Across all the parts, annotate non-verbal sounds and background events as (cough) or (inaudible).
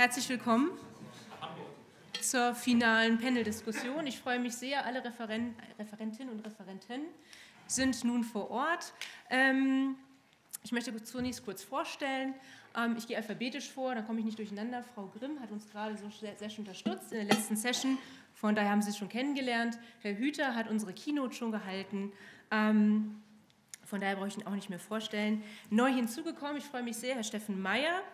Herzlich willkommen zur finalen Panel-Diskussion. Ich freue mich sehr, alle Referen Referentinnen und Referenten sind nun vor Ort. Ähm, ich möchte zunächst kurz vorstellen. Ähm, ich gehe alphabetisch vor, dann komme ich nicht durcheinander. Frau Grimm hat uns gerade so sehr, sehr schön unterstützt in der letzten Session. Von daher haben Sie es schon kennengelernt. Herr Hüter hat unsere Keynote schon gehalten. Ähm, von daher brauche ich ihn auch nicht mehr vorstellen. Neu hinzugekommen, ich freue mich sehr, Herr Steffen Mayer ähm,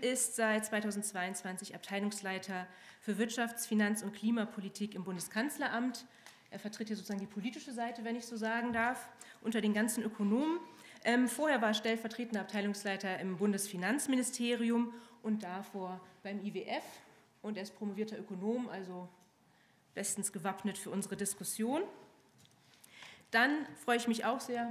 ist seit 2022 Abteilungsleiter für Wirtschafts-, Finanz- und Klimapolitik im Bundeskanzleramt. Er vertritt hier sozusagen die politische Seite, wenn ich so sagen darf, unter den ganzen Ökonomen. Ähm, vorher war er stellvertretender Abteilungsleiter im Bundesfinanzministerium und davor beim IWF. Und er ist promovierter Ökonom, also bestens gewappnet für unsere Diskussion. Dann freue ich mich auch sehr,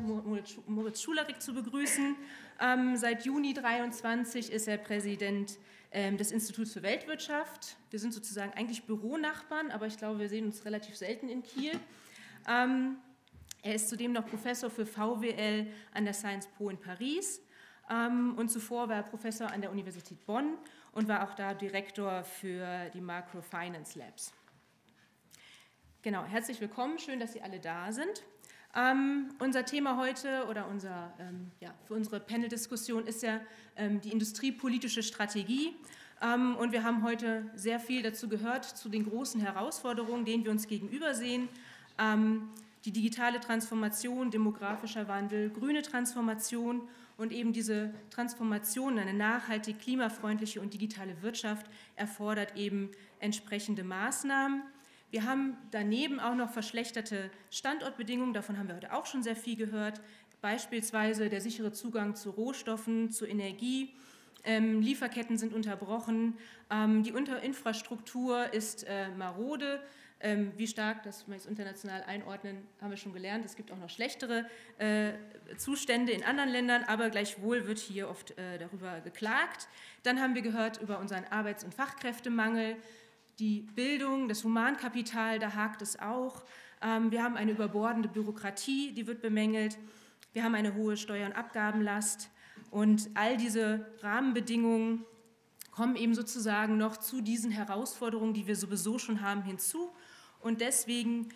Moritz Schularik zu begrüßen. Ähm, seit Juni 23 ist er Präsident ähm, des Instituts für Weltwirtschaft. Wir sind sozusagen eigentlich Büronachbarn, aber ich glaube, wir sehen uns relativ selten in Kiel. Ähm, er ist zudem noch Professor für VWL an der Sciences Po in Paris und zuvor war er Professor an der Universität Bonn und war auch da Direktor für die Macrofinance Labs. Genau, herzlich willkommen, schön, dass Sie alle da sind. Ähm, unser Thema heute oder unser, ähm, ja, für unsere Panel-Diskussion ist ja ähm, die industriepolitische Strategie. Ähm, und wir haben heute sehr viel dazu gehört, zu den großen Herausforderungen, denen wir uns gegenüber sehen. Ähm, die digitale Transformation, demografischer Wandel, grüne Transformation und eben diese Transformation, eine nachhaltig, klimafreundliche und digitale Wirtschaft erfordert eben entsprechende Maßnahmen. Wir haben daneben auch noch verschlechterte Standortbedingungen, davon haben wir heute auch schon sehr viel gehört, beispielsweise der sichere Zugang zu Rohstoffen, zu Energie. Ähm, Lieferketten sind unterbrochen, ähm, die Infrastruktur ist äh, marode. Ähm, wie stark, das wir es international einordnen, haben wir schon gelernt. Es gibt auch noch schlechtere äh, Zustände in anderen Ländern, aber gleichwohl wird hier oft äh, darüber geklagt. Dann haben wir gehört über unseren Arbeits- und Fachkräftemangel die Bildung, das Humankapital, da hakt es auch. Ähm, wir haben eine überbordende Bürokratie, die wird bemängelt. Wir haben eine hohe Steuer- und Abgabenlast. Und all diese Rahmenbedingungen kommen eben sozusagen noch zu diesen Herausforderungen, die wir sowieso schon haben, hinzu. Und deswegen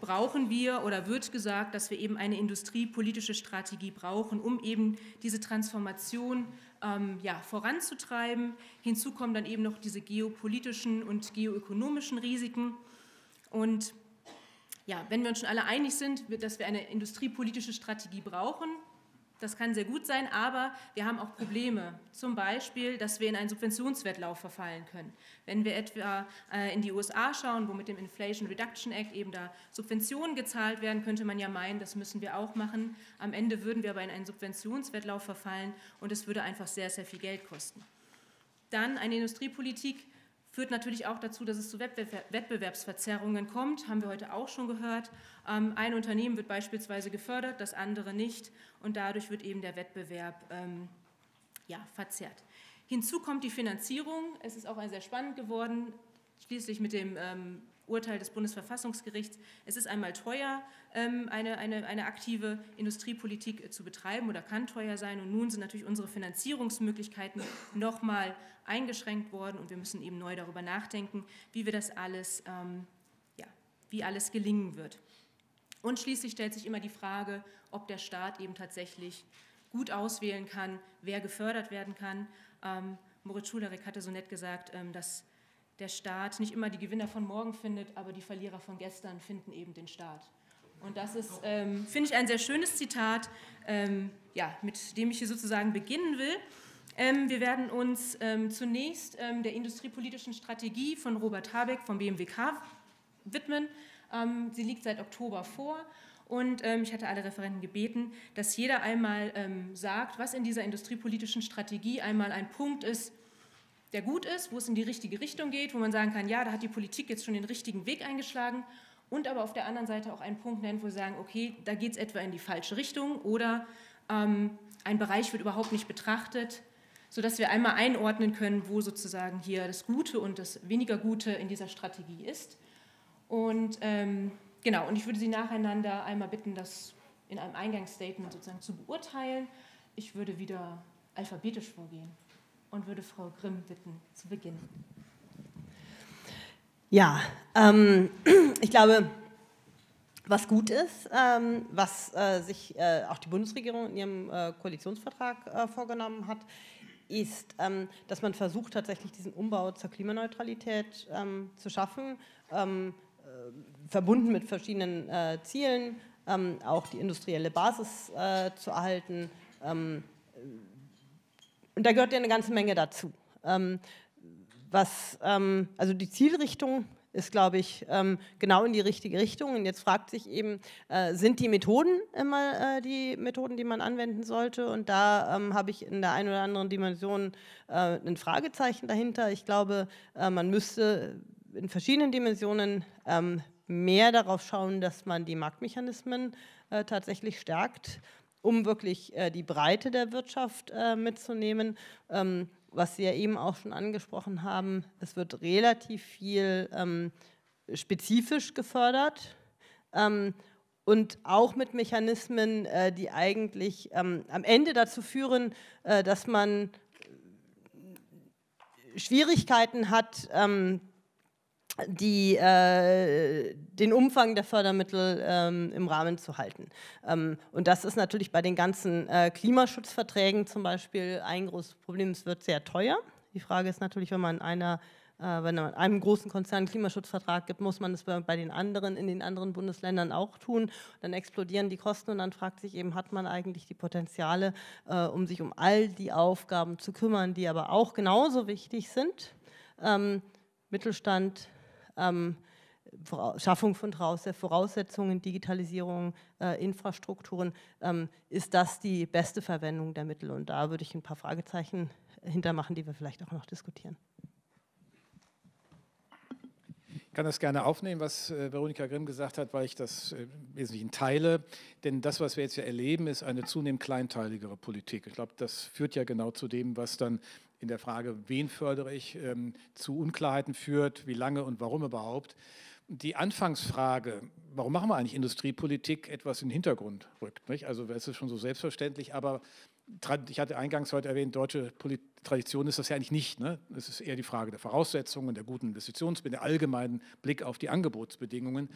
brauchen wir oder wird gesagt, dass wir eben eine industriepolitische Strategie brauchen, um eben diese Transformation ähm, ja, voranzutreiben. Hinzu kommen dann eben noch diese geopolitischen und geoökonomischen Risiken. Und ja, wenn wir uns schon alle einig sind, dass wir eine industriepolitische Strategie brauchen, das kann sehr gut sein, aber wir haben auch Probleme. Zum Beispiel, dass wir in einen Subventionswettlauf verfallen können. Wenn wir etwa äh, in die USA schauen, wo mit dem Inflation Reduction Act eben da Subventionen gezahlt werden, könnte man ja meinen, das müssen wir auch machen. Am Ende würden wir aber in einen Subventionswettlauf verfallen und es würde einfach sehr, sehr viel Geld kosten. Dann eine Industriepolitik, führt natürlich auch dazu, dass es zu Wettbewerbsverzerrungen kommt, haben wir heute auch schon gehört. Ähm, ein Unternehmen wird beispielsweise gefördert, das andere nicht und dadurch wird eben der Wettbewerb ähm, ja, verzerrt. Hinzu kommt die Finanzierung. Es ist auch sehr spannend geworden, schließlich mit dem ähm, Urteil des Bundesverfassungsgerichts. Es ist einmal teuer, ähm, eine, eine, eine aktive Industriepolitik äh, zu betreiben oder kann teuer sein. Und nun sind natürlich unsere Finanzierungsmöglichkeiten nochmal eingeschränkt worden und wir müssen eben neu darüber nachdenken, wie wir das alles, ähm, ja, wie alles gelingen wird. Und schließlich stellt sich immer die Frage, ob der Staat eben tatsächlich gut auswählen kann, wer gefördert werden kann. Ähm, Moritz Schulerek hatte so nett gesagt, ähm, dass der Staat nicht immer die Gewinner von morgen findet, aber die Verlierer von gestern finden eben den Staat. Und das ist, ähm, finde ich, ein sehr schönes Zitat, ähm, ja, mit dem ich hier sozusagen beginnen will. Ähm, wir werden uns ähm, zunächst ähm, der industriepolitischen Strategie von Robert Habeck vom BMWK widmen. Ähm, sie liegt seit Oktober vor und ich hatte alle Referenten gebeten, dass jeder einmal sagt, was in dieser industriepolitischen Strategie einmal ein Punkt ist, der gut ist, wo es in die richtige Richtung geht, wo man sagen kann, ja, da hat die Politik jetzt schon den richtigen Weg eingeschlagen und aber auf der anderen Seite auch einen Punkt nennen, wo wir sagen, okay, da geht es etwa in die falsche Richtung oder ähm, ein Bereich wird überhaupt nicht betrachtet, sodass wir einmal einordnen können, wo sozusagen hier das Gute und das weniger Gute in dieser Strategie ist. Und ähm, genau, und ich würde Sie nacheinander einmal bitten, das in einem Eingangsstatement sozusagen zu beurteilen. Ich würde wieder alphabetisch vorgehen. Und würde Frau Grimm bitten, zu beginnen. Ja, ähm, (clears throat) ich glaube, was gut ist, ähm, was äh, sich äh, auch die Bundesregierung in ihrem äh, Koalitionsvertrag äh, vorgenommen hat, ist, ähm, dass man versucht, tatsächlich diesen Umbau zur Klimaneutralität ähm, zu schaffen, ähm, äh, verbunden mit verschiedenen äh, Zielen, ähm, auch die industrielle Basis zu erhalten. Ähm, und da gehört ja eine ganze Menge dazu. was, also die Zielrichtung ist, glaube ich, ähm, genau in die richtige Richtung. Und jetzt fragt sich eben, äh, sind die Methoden immer äh, die Methoden, die man anwenden sollte? Und da ähm, habe ich in der einen oder anderen Dimension äh, ein Fragezeichen dahinter. Ich glaube, äh, man müsste in verschiedenen Dimensionen ähm, mehr darauf schauen, dass man die Marktmechanismen äh, tatsächlich stärkt um wirklich äh, die Breite der Wirtschaft äh, mitzunehmen. Ähm, was Sie ja eben auch schon angesprochen haben, es wird relativ viel ähm, spezifisch gefördert ähm, und auch mit Mechanismen, äh, die eigentlich ähm, am Ende dazu führen, äh, dass man Schwierigkeiten hat, ähm, die, äh, den Umfang der Fördermittel ähm, im Rahmen zu halten. Ähm, und das ist natürlich bei den ganzen äh, Klimaschutzverträgen zum Beispiel ein großes Problem. Es wird sehr teuer. Die Frage ist natürlich, wenn man einer äh, wenn man einem großen Konzern einen Klimaschutzvertrag gibt, muss man es bei den anderen in den anderen Bundesländern auch tun. Dann explodieren die Kosten und dann fragt sich eben, hat man eigentlich die Potenziale, äh, um sich um all die Aufgaben zu kümmern, die aber auch genauso wichtig sind. Ähm, Mittelstand, ähm, Schaffung von Voraussetzungen, Digitalisierung, äh, Infrastrukturen, ähm, ist das die beste Verwendung der Mittel? Und da würde ich ein paar Fragezeichen hintermachen, die wir vielleicht auch noch diskutieren. Ich kann das gerne aufnehmen, was äh, Veronika Grimm gesagt hat, weil ich das äh, im Wesentlichen teile. Denn das, was wir jetzt ja erleben, ist eine zunehmend kleinteiligere Politik. Ich glaube, das führt ja genau zu dem, was dann in der Frage, wen fördere ich, ähm, zu Unklarheiten führt, wie lange und warum überhaupt. Die Anfangsfrage, warum machen wir eigentlich Industriepolitik, etwas in den Hintergrund rückt. Nicht? Also es ist schon so selbstverständlich, aber ich hatte eingangs heute erwähnt, deutsche Tradition ist das ja eigentlich nicht. Ne? Es ist eher die Frage der Voraussetzungen, der guten Investitionsbedingungen, der allgemeinen Blick auf die Angebotsbedingungen.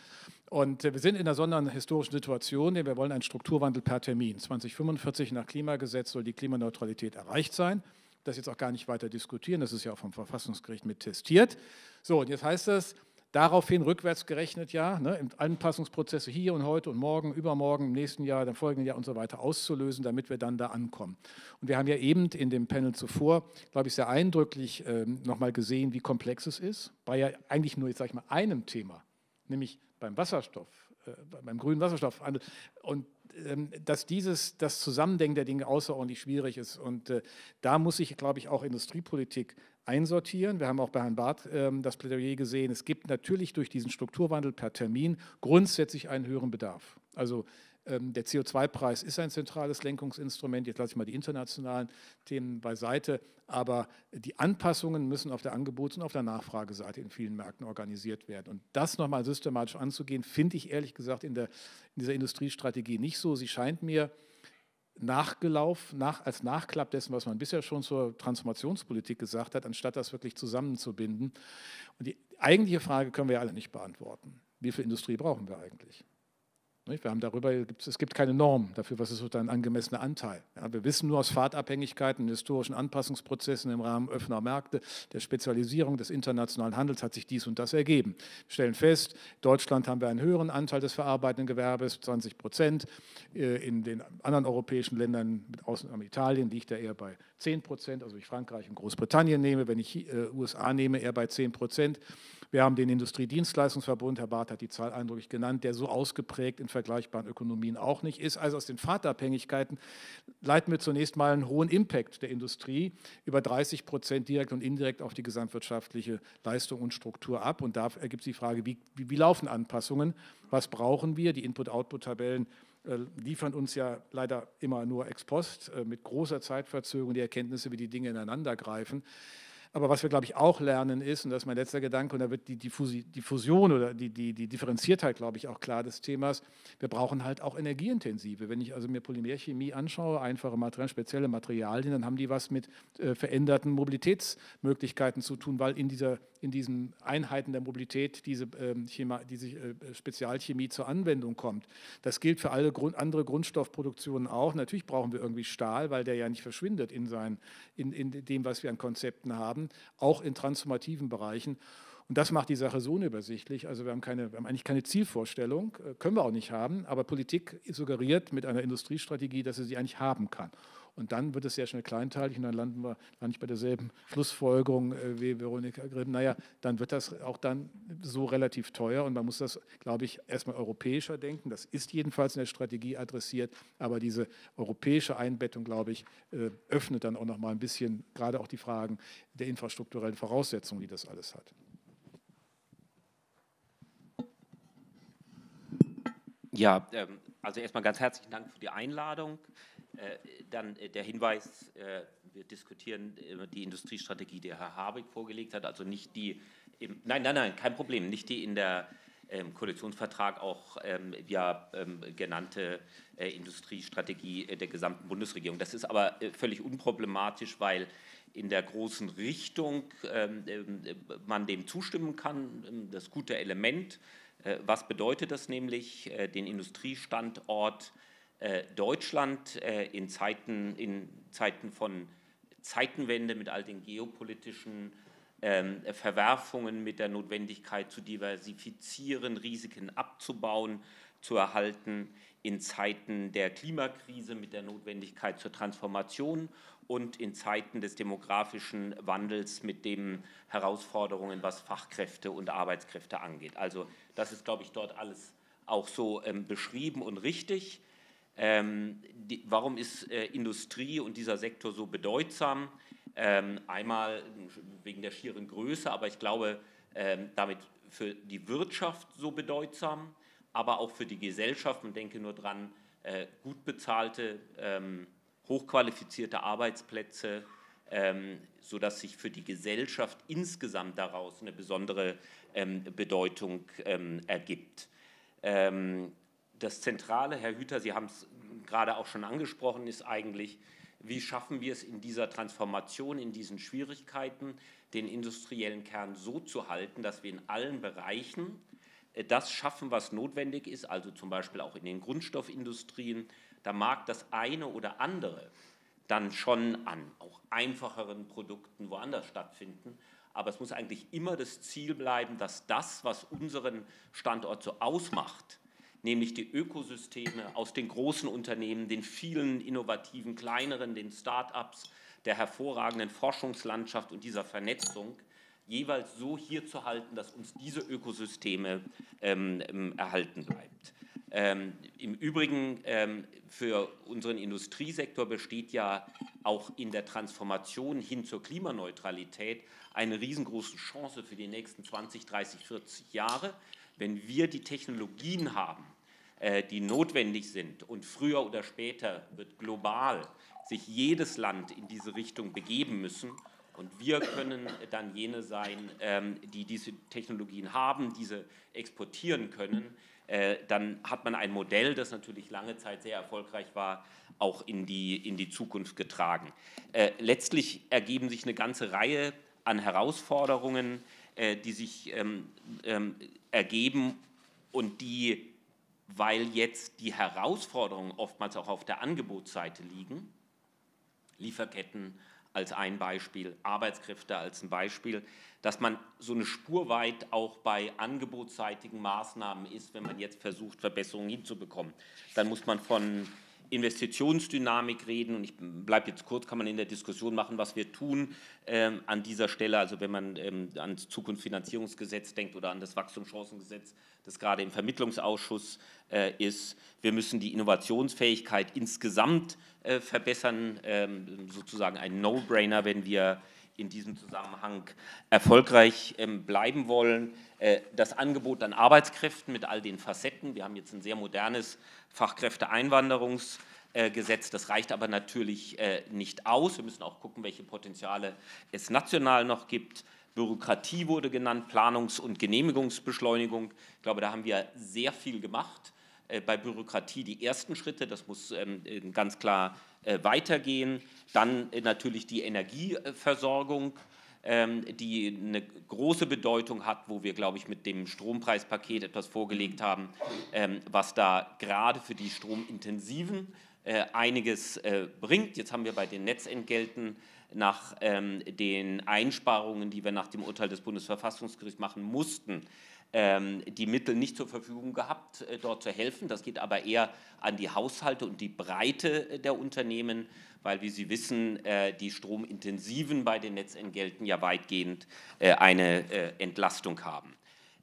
Und äh, wir sind in einer sondern historischen Situation, denn wir wollen einen Strukturwandel per Termin. 2045 nach Klimagesetz soll die Klimaneutralität erreicht sein das jetzt auch gar nicht weiter diskutieren, das ist ja auch vom Verfassungsgericht mit testiert. So, und jetzt heißt das, daraufhin rückwärts gerechnet, ja, ne, Anpassungsprozesse hier und heute und morgen, übermorgen, im nächsten Jahr, im folgenden Jahr und so weiter auszulösen, damit wir dann da ankommen. Und wir haben ja eben in dem Panel zuvor, glaube ich, sehr eindrücklich ähm, nochmal gesehen, wie komplex es ist, bei ja eigentlich nur, jetzt sage ich mal, einem Thema, nämlich beim Wasserstoff, äh, beim grünen Wasserstoff. Und dass dieses, das Zusammendenken der Dinge außerordentlich schwierig ist. Und äh, da muss sich, glaube ich, auch Industriepolitik einsortieren. Wir haben auch bei Herrn Barth ähm, das Plädoyer gesehen. Es gibt natürlich durch diesen Strukturwandel per Termin grundsätzlich einen höheren Bedarf. Also ähm, der CO2-Preis ist ein zentrales Lenkungsinstrument. Jetzt lasse ich mal die internationalen Themen beiseite. Aber die Anpassungen müssen auf der Angebots- und auf der Nachfrageseite in vielen Märkten organisiert werden. Und das nochmal systematisch anzugehen, finde ich ehrlich gesagt in, der, in dieser Industriestrategie nicht so. Sie scheint mir nachgelaufen, nach, als Nachklapp dessen, was man bisher schon zur Transformationspolitik gesagt hat, anstatt das wirklich zusammenzubinden. Und die eigentliche Frage können wir ja alle nicht beantworten. Wie viel Industrie brauchen wir eigentlich? Wir haben darüber, es gibt keine Norm dafür, was ist ein angemessener Anteil. Wir wissen nur aus Fahrtabhängigkeiten, historischen Anpassungsprozessen im Rahmen offener Märkte, der Spezialisierung des internationalen Handels hat sich dies und das ergeben. Wir stellen fest, in Deutschland haben wir einen höheren Anteil des verarbeitenden Gewerbes, 20 Prozent. Äh, in den anderen europäischen Ländern, mit Ausnahme Italien, liegt er eher bei 10 Prozent. Also wenn ich Frankreich und Großbritannien nehme, wenn ich äh, USA nehme, eher bei 10 Prozent. Wir haben den Industriedienstleistungsverbund, Herr Barth hat die Zahl eindrücklich genannt, der so ausgeprägt in vergleichbaren Ökonomien auch nicht ist. Also aus den Fahrtabhängigkeiten leiten wir zunächst mal einen hohen Impact der Industrie über 30 Prozent direkt und indirekt auf die gesamtwirtschaftliche Leistung und Struktur ab. Und da ergibt sich die Frage, wie, wie, wie laufen Anpassungen? Was brauchen wir? Die Input-Output-Tabellen äh, liefern uns ja leider immer nur ex post äh, mit großer Zeitverzögerung die Erkenntnisse, wie die Dinge ineinander greifen. Aber was wir, glaube ich, auch lernen ist, und das ist mein letzter Gedanke, und da wird die, die Fusion oder die, die, die Differenziertheit, glaube ich, auch klar des Themas, wir brauchen halt auch energieintensive. Wenn ich also mir Polymerchemie anschaue, einfache Materialien, spezielle Materialien, dann haben die was mit äh, veränderten Mobilitätsmöglichkeiten zu tun, weil in, dieser, in diesen Einheiten der Mobilität diese, ähm, Chema, diese äh, Spezialchemie zur Anwendung kommt. Das gilt für alle Grund, andere Grundstoffproduktionen auch. Natürlich brauchen wir irgendwie Stahl, weil der ja nicht verschwindet in, sein, in, in dem, was wir an Konzepten haben, auch in transformativen Bereichen. Und das macht die Sache so unübersichtlich. Also wir haben, keine, wir haben eigentlich keine Zielvorstellung, äh, können wir auch nicht haben, aber Politik suggeriert mit einer Industriestrategie, dass sie sie eigentlich haben kann. Und dann wird es sehr schnell kleinteilig und dann landen wir ich bei derselben Schlussfolgerung äh, wie Veronika Grimm. Naja, dann wird das auch dann so relativ teuer und man muss das, glaube ich, erstmal europäischer denken. Das ist jedenfalls in der Strategie adressiert, aber diese europäische Einbettung, glaube ich, äh, öffnet dann auch noch mal ein bisschen gerade auch die Fragen der infrastrukturellen Voraussetzungen, die das alles hat. Ja, ähm, also erstmal ganz herzlichen Dank für die Einladung. Äh, dann äh, der Hinweis, äh, wir diskutieren die Industriestrategie, die Herr Habeck vorgelegt hat, also nicht die, im, nein, nein, nein, kein Problem, nicht die in der ähm, Koalitionsvertrag auch ähm, ja, ähm, genannte Industriestrategie der gesamten Bundesregierung. Das ist aber völlig unproblematisch, weil in der großen Richtung ähm, man dem zustimmen kann, das gute Element. Was bedeutet das nämlich, den Industriestandort äh, Deutschland äh, in, Zeiten, in Zeiten von Zeitenwende mit all den geopolitischen ähm, Verwerfungen, mit der Notwendigkeit zu diversifizieren, Risiken abzubauen, zu erhalten, in Zeiten der Klimakrise mit der Notwendigkeit zur Transformation und in Zeiten des demografischen Wandels mit den Herausforderungen, was Fachkräfte und Arbeitskräfte angeht. Also das ist, glaube ich, dort alles auch so ähm, beschrieben und richtig. Ähm, die, warum ist äh, Industrie und dieser Sektor so bedeutsam? Ähm, einmal wegen der schieren Größe, aber ich glaube, ähm, damit für die Wirtschaft so bedeutsam, aber auch für die Gesellschaft. Man denke nur dran, äh, gut bezahlte, ähm, hochqualifizierte Arbeitsplätze, ähm, sodass sich für die Gesellschaft insgesamt daraus eine besondere ähm, Bedeutung ergibt. Ähm, das Zentrale, Herr Hüter, Sie haben es gerade auch schon angesprochen, ist eigentlich, wie schaffen wir es in dieser Transformation, in diesen Schwierigkeiten, den industriellen Kern so zu halten, dass wir in allen Bereichen äh, das schaffen, was notwendig ist, also zum Beispiel auch in den Grundstoffindustrien. Da mag das eine oder andere dann schon an auch einfacheren Produkten woanders stattfinden. Aber es muss eigentlich immer das Ziel bleiben, dass das, was unseren Standort so ausmacht, nämlich die Ökosysteme aus den großen Unternehmen, den vielen innovativen kleineren, den Start-ups, der hervorragenden Forschungslandschaft und dieser Vernetzung jeweils so hier zu halten, dass uns diese Ökosysteme ähm, ähm, erhalten bleibt. Ähm, Im Übrigen ähm, für unseren Industriesektor besteht ja auch in der Transformation hin zur Klimaneutralität eine riesengroße Chance für die nächsten 20, 30, 40 Jahre wenn wir die Technologien haben, die notwendig sind. Und früher oder später wird global sich jedes Land in diese Richtung begeben müssen. Und wir können dann jene sein, ähm, die diese Technologien haben, diese exportieren können, äh, dann hat man ein Modell, das natürlich lange Zeit sehr erfolgreich war, auch in die, in die Zukunft getragen. Äh, letztlich ergeben sich eine ganze Reihe an Herausforderungen, die sich ähm, ähm, ergeben und die, weil jetzt die Herausforderungen oftmals auch auf der Angebotsseite liegen, Lieferketten als ein Beispiel, Arbeitskräfte als ein Beispiel, dass man so eine Spur weit auch bei angebotsseitigen Maßnahmen ist, wenn man jetzt versucht, Verbesserungen hinzubekommen. Dann muss man von Investitionsdynamik reden. Und ich bleibe jetzt kurz, kann man in der Diskussion machen, was wir tun ähm, an dieser Stelle. Also wenn man ähm, an das Zukunftsfinanzierungsgesetz denkt oder an das Wachstumschancengesetz, das gerade im Vermittlungsausschuss äh, ist. Wir müssen die Innovationsfähigkeit insgesamt äh, verbessern, ähm, sozusagen ein No-Brainer, wenn wir in diesem Zusammenhang erfolgreich ähm, bleiben wollen. Äh, das Angebot an Arbeitskräften mit all den Facetten. Wir haben jetzt ein sehr modernes Fachkräfteeinwanderungsgesetz äh, gesetzt. Das reicht aber natürlich äh, nicht aus. Wir müssen auch gucken, welche Potenziale es national noch gibt. Bürokratie wurde genannt, Planungs- und Genehmigungsbeschleunigung. Ich glaube, da haben wir sehr viel gemacht. Äh, bei Bürokratie die ersten Schritte, das muss ähm, ganz klar weitergehen. Dann natürlich die Energieversorgung ähm, die eine große Bedeutung hat, wo wir, glaube ich, mit dem Strompreispaket etwas vorgelegt haben, ähm, was da gerade für die Stromintensiven äh, einiges äh, bringt. Jetzt haben wir bei den Netzentgelten nach ähm, den Einsparungen, die wir nach dem Urteil des Bundesverfassungsgerichts machen mussten, die Mittel nicht zur Verfügung gehabt, äh, dort zu helfen. Das geht aber eher an die Haushalte und die Breite der Unternehmen, weil, wie Sie wissen, die Stromintensiven bei den Netzentgelten ja weitgehend eine Entlastung haben.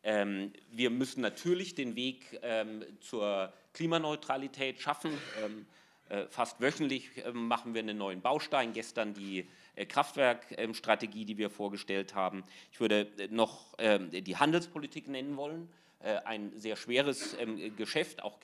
Ähm, wir müssen natürlich den Weg zur Klimaneutralität schaffen. Äh, fast wöchentlich ähm, machen wir einen neuen Baustein. Gestern die äh, Kraftwerkstrategie, die wir vorgestellt haben. Ich würde äh, noch ähm, die Handelspolitik nennen wollen. Ein sehr schweres ähm, Geschäft, auch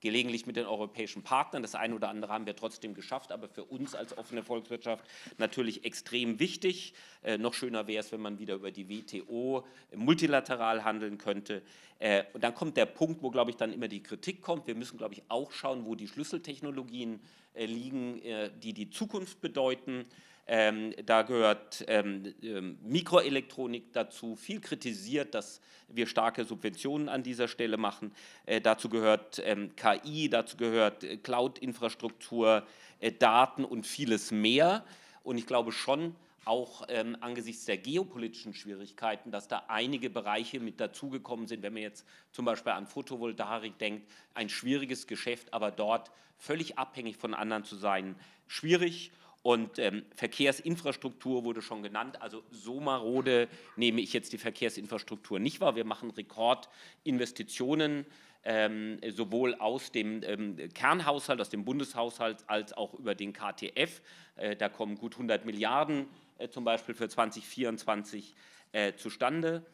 gelegentlich mit den europäischen Partnern. Das eine oder andere haben wir trotzdem geschafft, aber für uns als offene Volkswirtschaft natürlich extrem wichtig. Äh, noch schöner wäre es, wenn man wieder über die WTO multilateral handeln könnte. Äh, und dann kommt der Punkt, wo, glaube ich, dann immer die Kritik kommt. Wir müssen, glaube ich, auch schauen, wo die Schlüsseltechnologien äh, liegen, äh, die die Zukunft bedeuten. Ähm, da gehört ähm, ähm, Mikroelektronik dazu, viel kritisiert, dass wir starke Subventionen an dieser Stelle machen. Äh, dazu gehört ähm, KI, dazu gehört äh, Cloud-Infrastruktur, äh, Daten und vieles mehr. Und ich glaube schon, auch ähm, angesichts der geopolitischen Schwierigkeiten, dass da einige Bereiche mit dazugekommen sind. Wenn man jetzt zum Beispiel an Photovoltaik denkt, ein schwieriges Geschäft, aber dort völlig abhängig von anderen zu sein, schwierig. Und ähm, Verkehrsinfrastruktur wurde schon genannt. Also so marode nehme ich jetzt die Verkehrsinfrastruktur nicht wahr. Wir machen Rekordinvestitionen, ähm, sowohl aus dem ähm, Kernhaushalt, aus dem Bundeshaushalt, als auch über den KTF. Äh, da kommen gut 100 Milliarden äh, zum Beispiel für 2024 äh, zustande.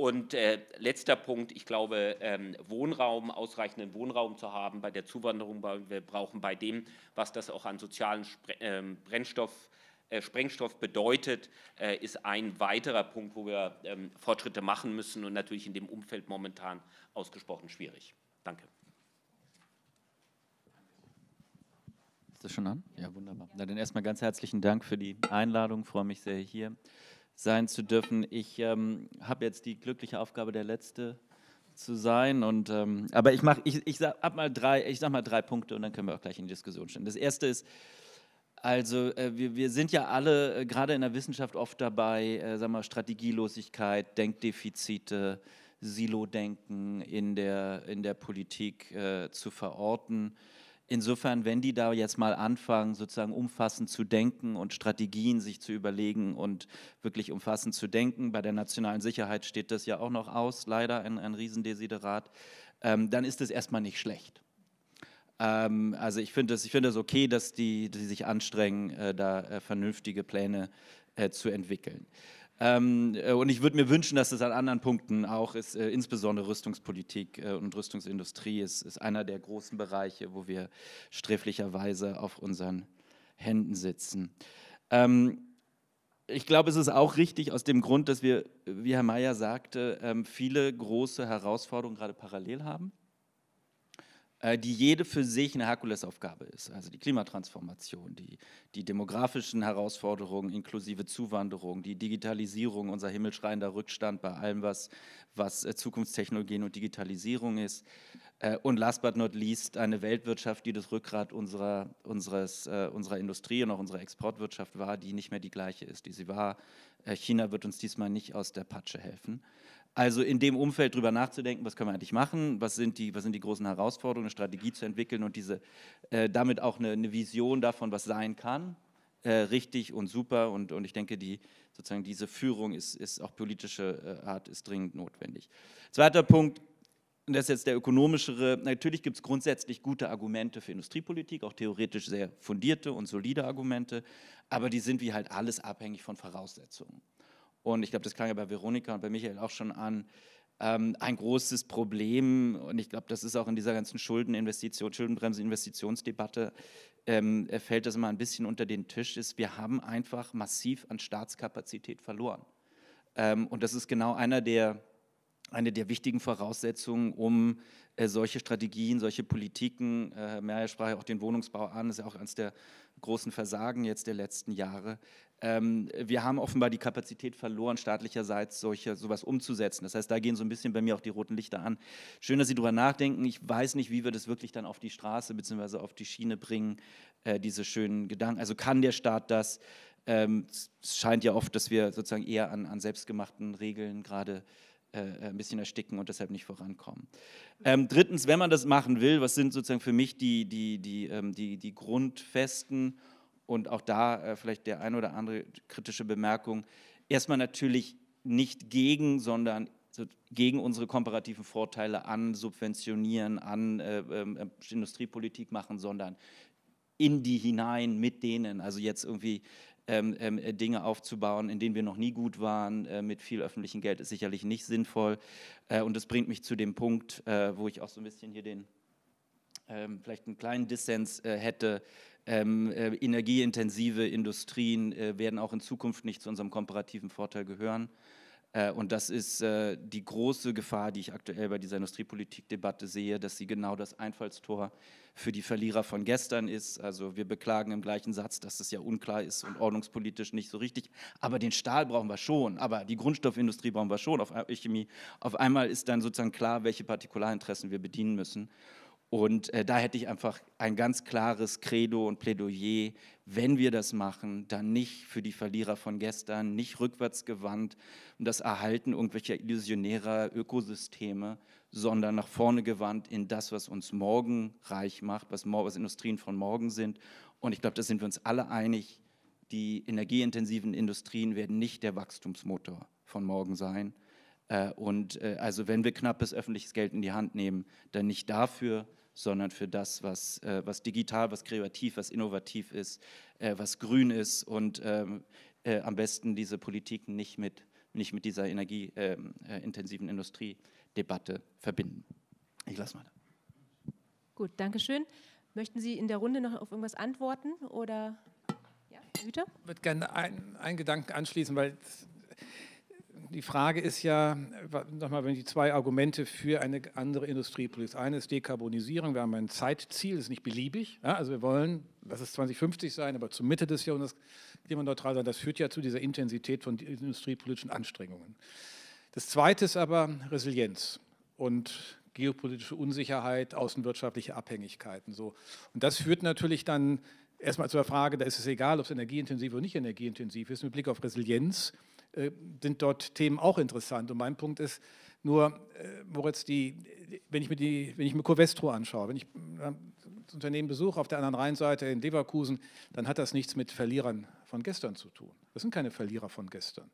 Und äh, letzter Punkt, ich glaube, ähm, Wohnraum, ausreichenden Wohnraum zu haben bei der Zuwanderung. Wir brauchen bei dem, was das auch an sozialen Spre ähm, Brennstoff, äh, Sprengstoff bedeutet, äh, ist ein weiterer Punkt, wo wir ähm, Fortschritte machen müssen und natürlich in dem Umfeld momentan ausgesprochen schwierig. Danke. Ist das schon an? Ja, wunderbar. Na, dann erstmal ganz herzlichen Dank für die Einladung. Freue mich sehr, hier sein zu dürfen. Ich ähm, habe jetzt die glückliche Aufgabe, der Letzte zu sein. Und, ähm, aber ich, ich, ich sage mal, drei, sag mal drei Punkte und dann können wir auch gleich in die Diskussion stellen. Das erste ist, also äh, wir, wir sind ja alle äh, gerade in der Wissenschaft oft dabei, äh, sagen wir, Strategielosigkeit, Denkdefizite, Silo-Denken in der, in der Politik äh, zu verorten. Insofern, wenn die da jetzt mal anfangen, sozusagen umfassend zu denken und Strategien sich zu überlegen und wirklich umfassend zu denken, bei der nationalen Sicherheit steht das ja auch noch aus, leider ein, ein Riesendesiderat, ähm, dann ist es erstmal nicht schlecht. Ähm, also ich finde es find okay, dass die, die sich anstrengen, äh, da äh, vernünftige Pläne äh, zu entwickeln. Ähm, äh, und ich würde mir wünschen, dass es an anderen Punkten auch ist, äh, insbesondere Rüstungspolitik äh, und Rüstungsindustrie ist, ist einer der großen Bereiche, wo wir sträflicherweise auf unseren Händen sitzen. Ähm, ich glaube, es ist auch richtig aus dem Grund, dass wir, wie Herr Mayer sagte, ähm, viele große Herausforderungen gerade parallel haben. Äh, die jede für sich eine Herkulesaufgabe ist. Also die Klimatransformation, die, die demografischen Herausforderungen inklusive Zuwanderung, die Digitalisierung, unser himmelschreiender Rückstand bei allem, was, was äh, Zukunftstechnologien und Digitalisierung ist. Äh, und last but not least eine Weltwirtschaft, die das Rückgrat unserer, unseres, unserer Industrie und auch unserer Exportwirtschaft war, die nicht mehr die gleiche ist, die sie war. China wird uns diesmal nicht aus der Patsche helfen. Also in dem Umfeld drüber nachzudenken, was können wir eigentlich machen, was sind die, was sind die großen Herausforderungen, eine Strategie zu entwickeln und diese, äh, damit auch eine, eine, Vision davon, was sein kann, äh, richtig und super. Und, und ich denke, die, sozusagen diese Führung ist, ist auch politische äh, Art, ist dringend notwendig. Zweiter Punkt, das ist jetzt der ökonomischere, natürlich gibt es grundsätzlich gute Argumente für Industriepolitik, auch theoretisch sehr fundierte und solide Argumente, aber die sind wie halt alles abhängig von Voraussetzungen. Und ich glaube, das klang ja bei Veronika und bei Michael auch schon an, ähm, ein großes Problem, und ich glaube, das ist auch in dieser ganzen Schuldeninvestition, Schuldenbremse-Investitionsdebatte, ähm, fällt das immer ein bisschen unter den Tisch, ist, wir haben einfach massiv an Staatskapazität verloren. Ähm, und das ist genau einer der, eine der wichtigen Voraussetzungen, um äh, solche Strategien, solche Politiken, äh, Meyer sprach ja auch den Wohnungsbau an, das ist ja auch eines der großen Versagen jetzt der letzten Jahre, ähm, wir haben offenbar die Kapazität verloren, staatlicherseits solche, sowas umzusetzen. Das heißt, da gehen so ein bisschen bei mir auch die roten Lichter an. Schön, dass Sie darüber nachdenken. Ich weiß nicht, wie wir das wirklich dann auf die Straße bzw. auf die Schiene bringen, äh, diese schönen Gedanken. Also kann der Staat das? Ähm, es scheint ja oft, dass wir sozusagen eher an, an selbstgemachten Regeln gerade äh, ein bisschen ersticken und deshalb nicht vorankommen. Ähm, drittens, wenn man das machen will, was sind sozusagen für mich die, die, die, ähm, die, die Grundfesten und auch da äh, vielleicht der ein oder andere kritische Bemerkung. Erstmal natürlich nicht gegen, sondern so gegen unsere komparativen Vorteile an Subventionieren, an äh, äh, Industriepolitik machen, sondern in die hinein mit denen. Also jetzt irgendwie ähm, ähm, Dinge aufzubauen, in denen wir noch nie gut waren, äh, mit viel öffentlichem Geld, ist sicherlich nicht sinnvoll. Äh, und das bringt mich zu dem Punkt, äh, wo ich auch so ein bisschen hier den, ähm, vielleicht einen kleinen Dissens äh, hätte ähm, äh, energieintensive Industrien äh, werden auch in Zukunft nicht zu unserem komparativen Vorteil gehören. Äh, und das ist äh, die große Gefahr, die ich aktuell bei dieser Industriepolitikdebatte sehe, dass sie genau das Einfallstor für die Verlierer von gestern ist. Also wir beklagen im gleichen Satz, dass das ja unklar ist und ordnungspolitisch nicht so richtig. Aber den Stahl brauchen wir schon, aber die Grundstoffindustrie brauchen wir schon, auf Chemie. Auf einmal ist dann sozusagen klar, welche Partikularinteressen wir bedienen müssen. Und äh, da hätte ich einfach ein ganz klares Credo und Plädoyer, wenn wir das machen, dann nicht für die Verlierer von gestern, nicht rückwärts gewandt und das Erhalten irgendwelcher illusionärer Ökosysteme, sondern nach vorne gewandt in das, was uns morgen reich macht, was, was Industrien von morgen sind. Und ich glaube, da sind wir uns alle einig, die energieintensiven Industrien werden nicht der Wachstumsmotor von morgen sein. Äh, und äh, also wenn wir knappes öffentliches Geld in die Hand nehmen, dann nicht dafür, sondern für das, was, äh, was digital, was kreativ, was innovativ ist, äh, was grün ist und ähm, äh, am besten diese Politik nicht mit, nicht mit dieser energieintensiven ähm, äh, Industriedebatte verbinden. Ich lasse mal da. Gut, danke schön. Möchten Sie in der Runde noch auf irgendwas antworten oder? Ja, Güter? Ich würde gerne einen Gedanken anschließen, weil die Frage ist ja, nochmal, wenn die zwei Argumente für eine andere Industriepolitik. Eine ist Dekarbonisierung. Wir haben ein Zeitziel, das ist nicht beliebig. Ja, also wir wollen, lass es 2050 sein, aber zur Mitte des Jahrhunderts klimaneutral sein. Das führt ja zu dieser Intensität von industriepolitischen Anstrengungen. Das zweite ist aber Resilienz und geopolitische Unsicherheit, außenwirtschaftliche Abhängigkeiten. So. Und das führt natürlich dann erstmal zur Frage, da ist es egal, ob es energieintensiv oder nicht energieintensiv ist, mit Blick auf Resilienz äh, sind dort Themen auch interessant. Und mein Punkt ist nur, äh, Moritz, die, wenn, ich mir die, wenn ich mir Covestro anschaue, wenn ich äh, das Unternehmen besuche auf der anderen Rheinseite in Leverkusen, dann hat das nichts mit Verlierern von gestern zu tun. Das sind keine Verlierer von gestern.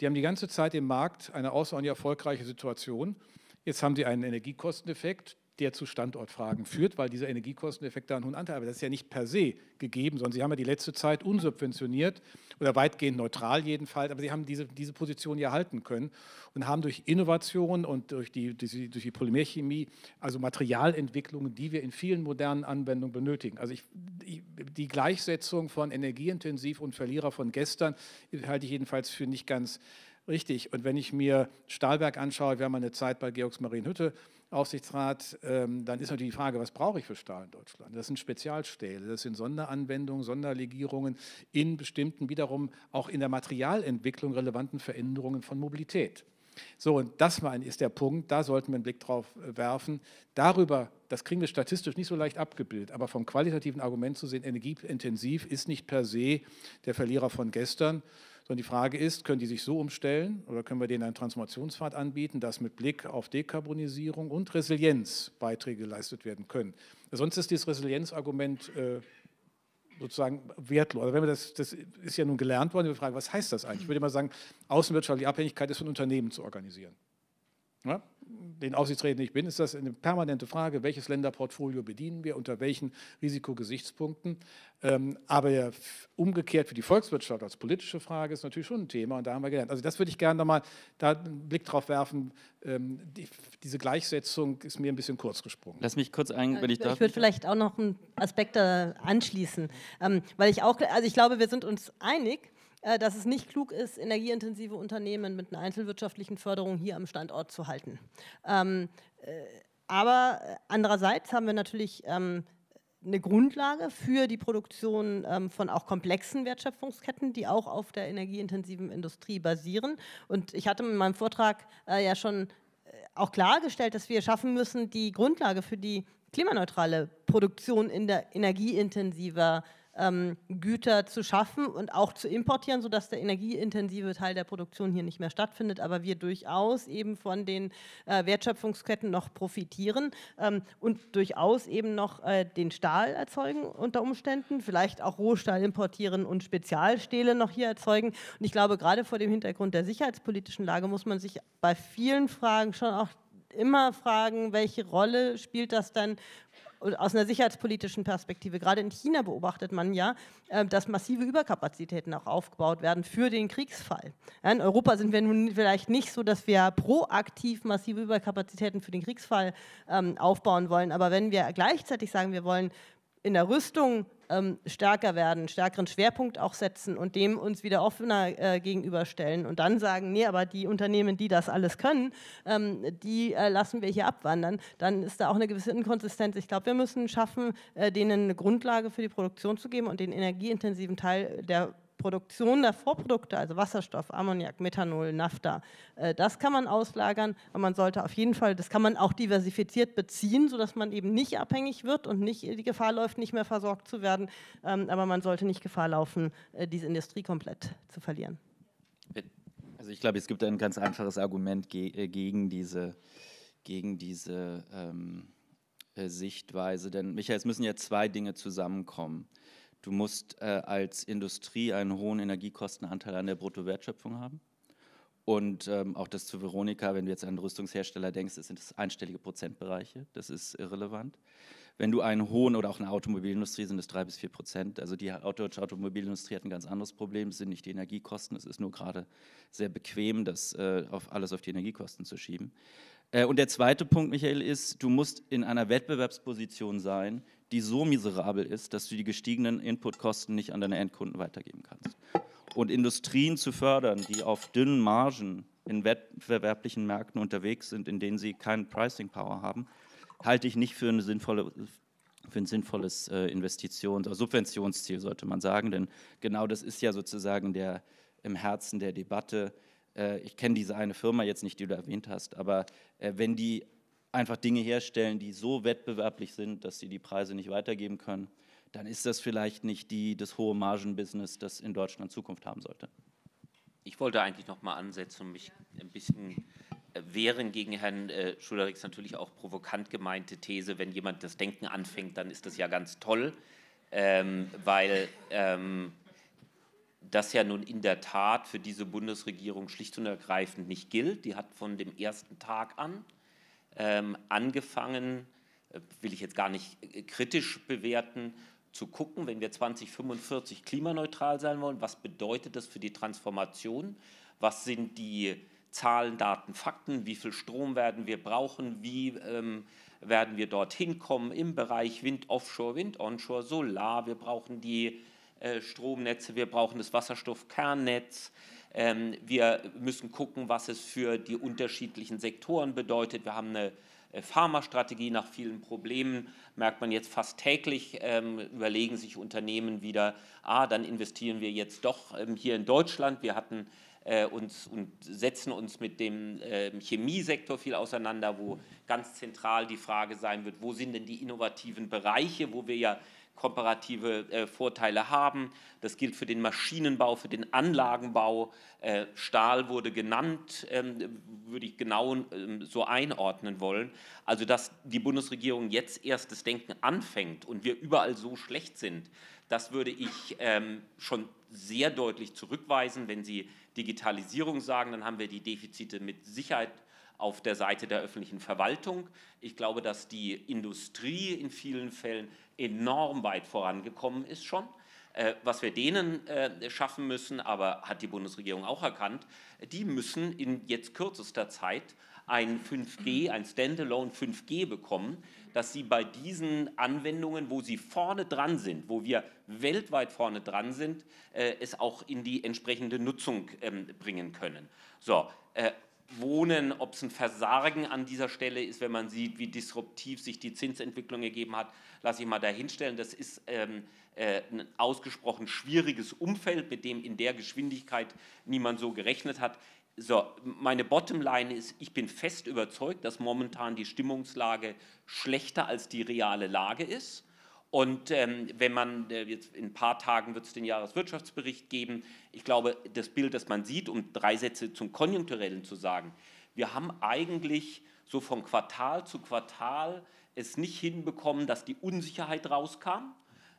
Die haben die ganze Zeit im Markt eine außerordentlich erfolgreiche Situation. Jetzt haben sie einen Energiekosteneffekt, der zu Standortfragen führt, weil dieser Energiekosteneffekt da einen hohen Anteil hat. Aber das ist ja nicht per se gegeben, sondern Sie haben ja die letzte Zeit unsubventioniert oder weitgehend neutral jedenfalls, aber Sie haben diese, diese Position ja halten können und haben durch Innovation und durch die, durch die Polymerchemie, also Materialentwicklungen, die wir in vielen modernen Anwendungen benötigen. Also ich, die Gleichsetzung von energieintensiv und Verlierer von gestern halte ich jedenfalls für nicht ganz richtig. Und wenn ich mir Stahlwerk anschaue, wir haben eine Zeit bei Georgs Marienhütte Aufsichtsrat, ähm, dann ist natürlich die Frage, was brauche ich für Stahl in Deutschland? Das sind Spezialstähle, das sind Sonderanwendungen, Sonderlegierungen in bestimmten, wiederum auch in der Materialentwicklung relevanten Veränderungen von Mobilität. So, und das ist der Punkt, da sollten wir einen Blick drauf äh, werfen. Darüber, das kriegen wir statistisch nicht so leicht abgebildet, aber vom qualitativen Argument zu sehen, energieintensiv ist nicht per se der Verlierer von gestern, sondern die Frage ist, können die sich so umstellen oder können wir denen einen Transformationspfad anbieten, dass mit Blick auf Dekarbonisierung und Resilienz Beiträge geleistet werden können. Sonst ist dieses Resilienzargument äh, sozusagen wertlos. Also wenn wir das, das ist ja nun gelernt worden, wir fragen, was heißt das eigentlich? Ich würde mal sagen, außenwirtschaftliche Abhängigkeit ist von Unternehmen zu organisieren. Ja? Den Aufsichtsräten nicht bin, ist das eine permanente Frage, welches Länderportfolio bedienen wir, unter welchen Risikogesichtspunkten. Ähm, aber umgekehrt für die Volkswirtschaft als politische Frage ist natürlich schon ein Thema und da haben wir gelernt. Also das würde ich gerne nochmal da einen Blick drauf werfen. Ähm, die, diese Gleichsetzung ist mir ein bisschen kurz gesprungen. Lass mich kurz ein, wenn ich, ich darf. Ich würde vielleicht auch noch einen Aspekt anschließen, ähm, weil ich auch, also ich glaube, wir sind uns einig, dass es nicht klug ist, energieintensive Unternehmen mit einer einzelwirtschaftlichen Förderung hier am Standort zu halten. Ähm, äh, aber andererseits haben wir natürlich ähm, eine Grundlage für die Produktion ähm, von auch komplexen Wertschöpfungsketten, die auch auf der energieintensiven Industrie basieren. Und ich hatte in meinem Vortrag äh, ja schon äh, auch klargestellt, dass wir schaffen müssen, die Grundlage für die klimaneutrale Produktion in der energieintensiver ähm, Güter zu schaffen und auch zu importieren, sodass der energieintensive Teil der Produktion hier nicht mehr stattfindet, aber wir durchaus eben von den äh, Wertschöpfungsketten noch profitieren ähm, und durchaus eben noch äh, den Stahl erzeugen unter Umständen, vielleicht auch Rohstahl importieren und Spezialstähle noch hier erzeugen. Und ich glaube, gerade vor dem Hintergrund der sicherheitspolitischen Lage muss man sich bei vielen Fragen schon auch immer fragen, welche Rolle spielt das dann aus einer sicherheitspolitischen Perspektive. Gerade in China beobachtet man ja, äh, dass massive Überkapazitäten auch aufgebaut werden für den Kriegsfall. In Europa sind wir nun vielleicht nicht so, dass wir proaktiv massive Überkapazitäten für den Kriegsfall ähm, aufbauen wollen, aber wenn wir gleichzeitig sagen, wir wollen in der Rüstung ähm, stärker werden, stärkeren Schwerpunkt auch setzen und dem uns wieder offener äh, gegenüberstellen und dann sagen, nee, aber die Unternehmen, die das alles können, ähm, die äh, lassen wir hier abwandern, dann ist da auch eine gewisse Inkonsistenz. Ich glaube, wir müssen schaffen, äh, denen eine Grundlage für die Produktion zu geben und den energieintensiven Teil der Produktion der Vorprodukte, also Wasserstoff, Ammoniak, Methanol, Naphtha, äh, das kann man auslagern, aber man sollte auf jeden Fall, das kann man auch diversifiziert beziehen, sodass man eben nicht abhängig wird und nicht die Gefahr läuft, nicht mehr versorgt zu werden, ähm, aber man sollte nicht Gefahr laufen, äh, diese Industrie komplett zu verlieren. Also ich glaube, es gibt ein ganz einfaches Argument äh, gegen diese, gegen diese ähm, Sichtweise, denn Michael, es müssen ja zwei Dinge zusammenkommen. Du musst äh, als Industrie einen hohen Energiekostenanteil an der Bruttowertschöpfung haben. Und ähm, auch das zu Veronika, wenn du jetzt an Rüstungshersteller denkst, das sind das einstellige Prozentbereiche, das ist irrelevant. Wenn du einen hohen oder auch eine Automobilindustrie sind es drei bis vier Prozent. Also die deutsche Automobilindustrie hat ein ganz anderes Problem. Es sind nicht die Energiekosten, es ist nur gerade sehr bequem, das äh, auf alles auf die Energiekosten zu schieben. Äh, und der zweite Punkt, Michael, ist, du musst in einer Wettbewerbsposition sein, die so miserabel ist, dass du die gestiegenen Inputkosten nicht an deine Endkunden weitergeben kannst. Und Industrien zu fördern, die auf dünnen Margen in wettbewerblichen Märkten unterwegs sind, in denen sie keinen Pricing Power haben, halte ich nicht für, eine sinnvolle, für ein sinnvolles äh, Investitions- oder Subventionsziel, sollte man sagen. Denn genau das ist ja sozusagen der, im Herzen der Debatte. Äh, ich kenne diese eine Firma jetzt nicht, die du erwähnt hast, aber äh, wenn die einfach Dinge herstellen, die so wettbewerblich sind, dass sie die Preise nicht weitergeben können, dann ist das vielleicht nicht die, das hohe Margenbusiness, das in Deutschland Zukunft haben sollte. Ich wollte eigentlich noch mal ansetzen und mich ein bisschen äh, wehren gegen Herrn äh, Schulerichs natürlich auch provokant gemeinte These, wenn jemand das Denken anfängt, dann ist das ja ganz toll, ähm, weil ähm, das ja nun in der Tat für diese Bundesregierung schlicht und ergreifend nicht gilt. Die hat von dem ersten Tag an ähm, angefangen, äh, will ich jetzt gar nicht äh, kritisch bewerten, zu gucken, wenn wir 2045 klimaneutral sein wollen, was bedeutet das für die Transformation? Was sind die Zahlen, Daten, Fakten? Wie viel Strom werden wir brauchen? Wie ähm, werden wir dorthin kommen im Bereich Wind, Offshore, Wind, Onshore, Solar? Wir brauchen die äh, Stromnetze, wir brauchen das Wasserstoffkernnetz. Wir müssen gucken, was es für die unterschiedlichen Sektoren bedeutet. Wir haben eine äh, Pharmastrategie nach vielen Problemen, merkt man jetzt fast täglich, ähm, überlegen sich Unternehmen wieder, ah, dann investieren wir jetzt doch ähm, hier in Deutschland. Wir hatten äh, uns und setzen uns mit dem Chemiesektor viel auseinander, wo ganz zentral die Frage sein wird, wo sind denn die innovativen Bereiche, wo wir ja komparative äh, Vorteile haben. Das gilt für den Maschinenbau, für den Anlagenbau. Äh, Stahl wurde genannt, ähm, würde ich genau ähm, so einordnen wollen. Also, dass die Bundesregierung jetzt erst das Denken anfängt und wir überall so schlecht sind, das würde ich ähm, schon sehr deutlich zurückweisen. Wenn Sie Digitalisierung sagen, dann haben wir die Defizite mit Sicherheit auf der Seite der öffentlichen Verwaltung. Ich glaube, dass die Industrie in vielen Fällen enorm weit vorangekommen ist schon. Äh, was wir denen äh, schaffen müssen, aber hat die Bundesregierung auch erkannt, die müssen in jetzt kürzester Zeit ein 5G, ein Standalone 5G bekommen, dass sie bei diesen Anwendungen, wo sie vorne dran sind, wo wir weltweit vorne dran sind, äh, es auch in die entsprechende Nutzung ähm, bringen können. So, Wohnen, ob es ein Versagen an dieser Stelle ist, wenn man sieht, wie disruptiv sich die Zinsentwicklung ergeben hat, lasse ich mal dahinstellen. Das ist ähm, äh, ein ausgesprochen schwieriges Umfeld, mit dem in der Geschwindigkeit niemand so gerechnet hat. So, meine Bottomline ist, ich bin fest überzeugt, dass momentan die Stimmungslage schlechter als die reale Lage ist. Und ähm, wenn man, äh, jetzt in ein paar Tagen wird es den Jahreswirtschaftsbericht geben, ich glaube, das Bild, das man sieht, um drei Sätze zum Konjunkturellen zu sagen, wir haben eigentlich so von Quartal zu Quartal es nicht hinbekommen, dass die Unsicherheit rauskam,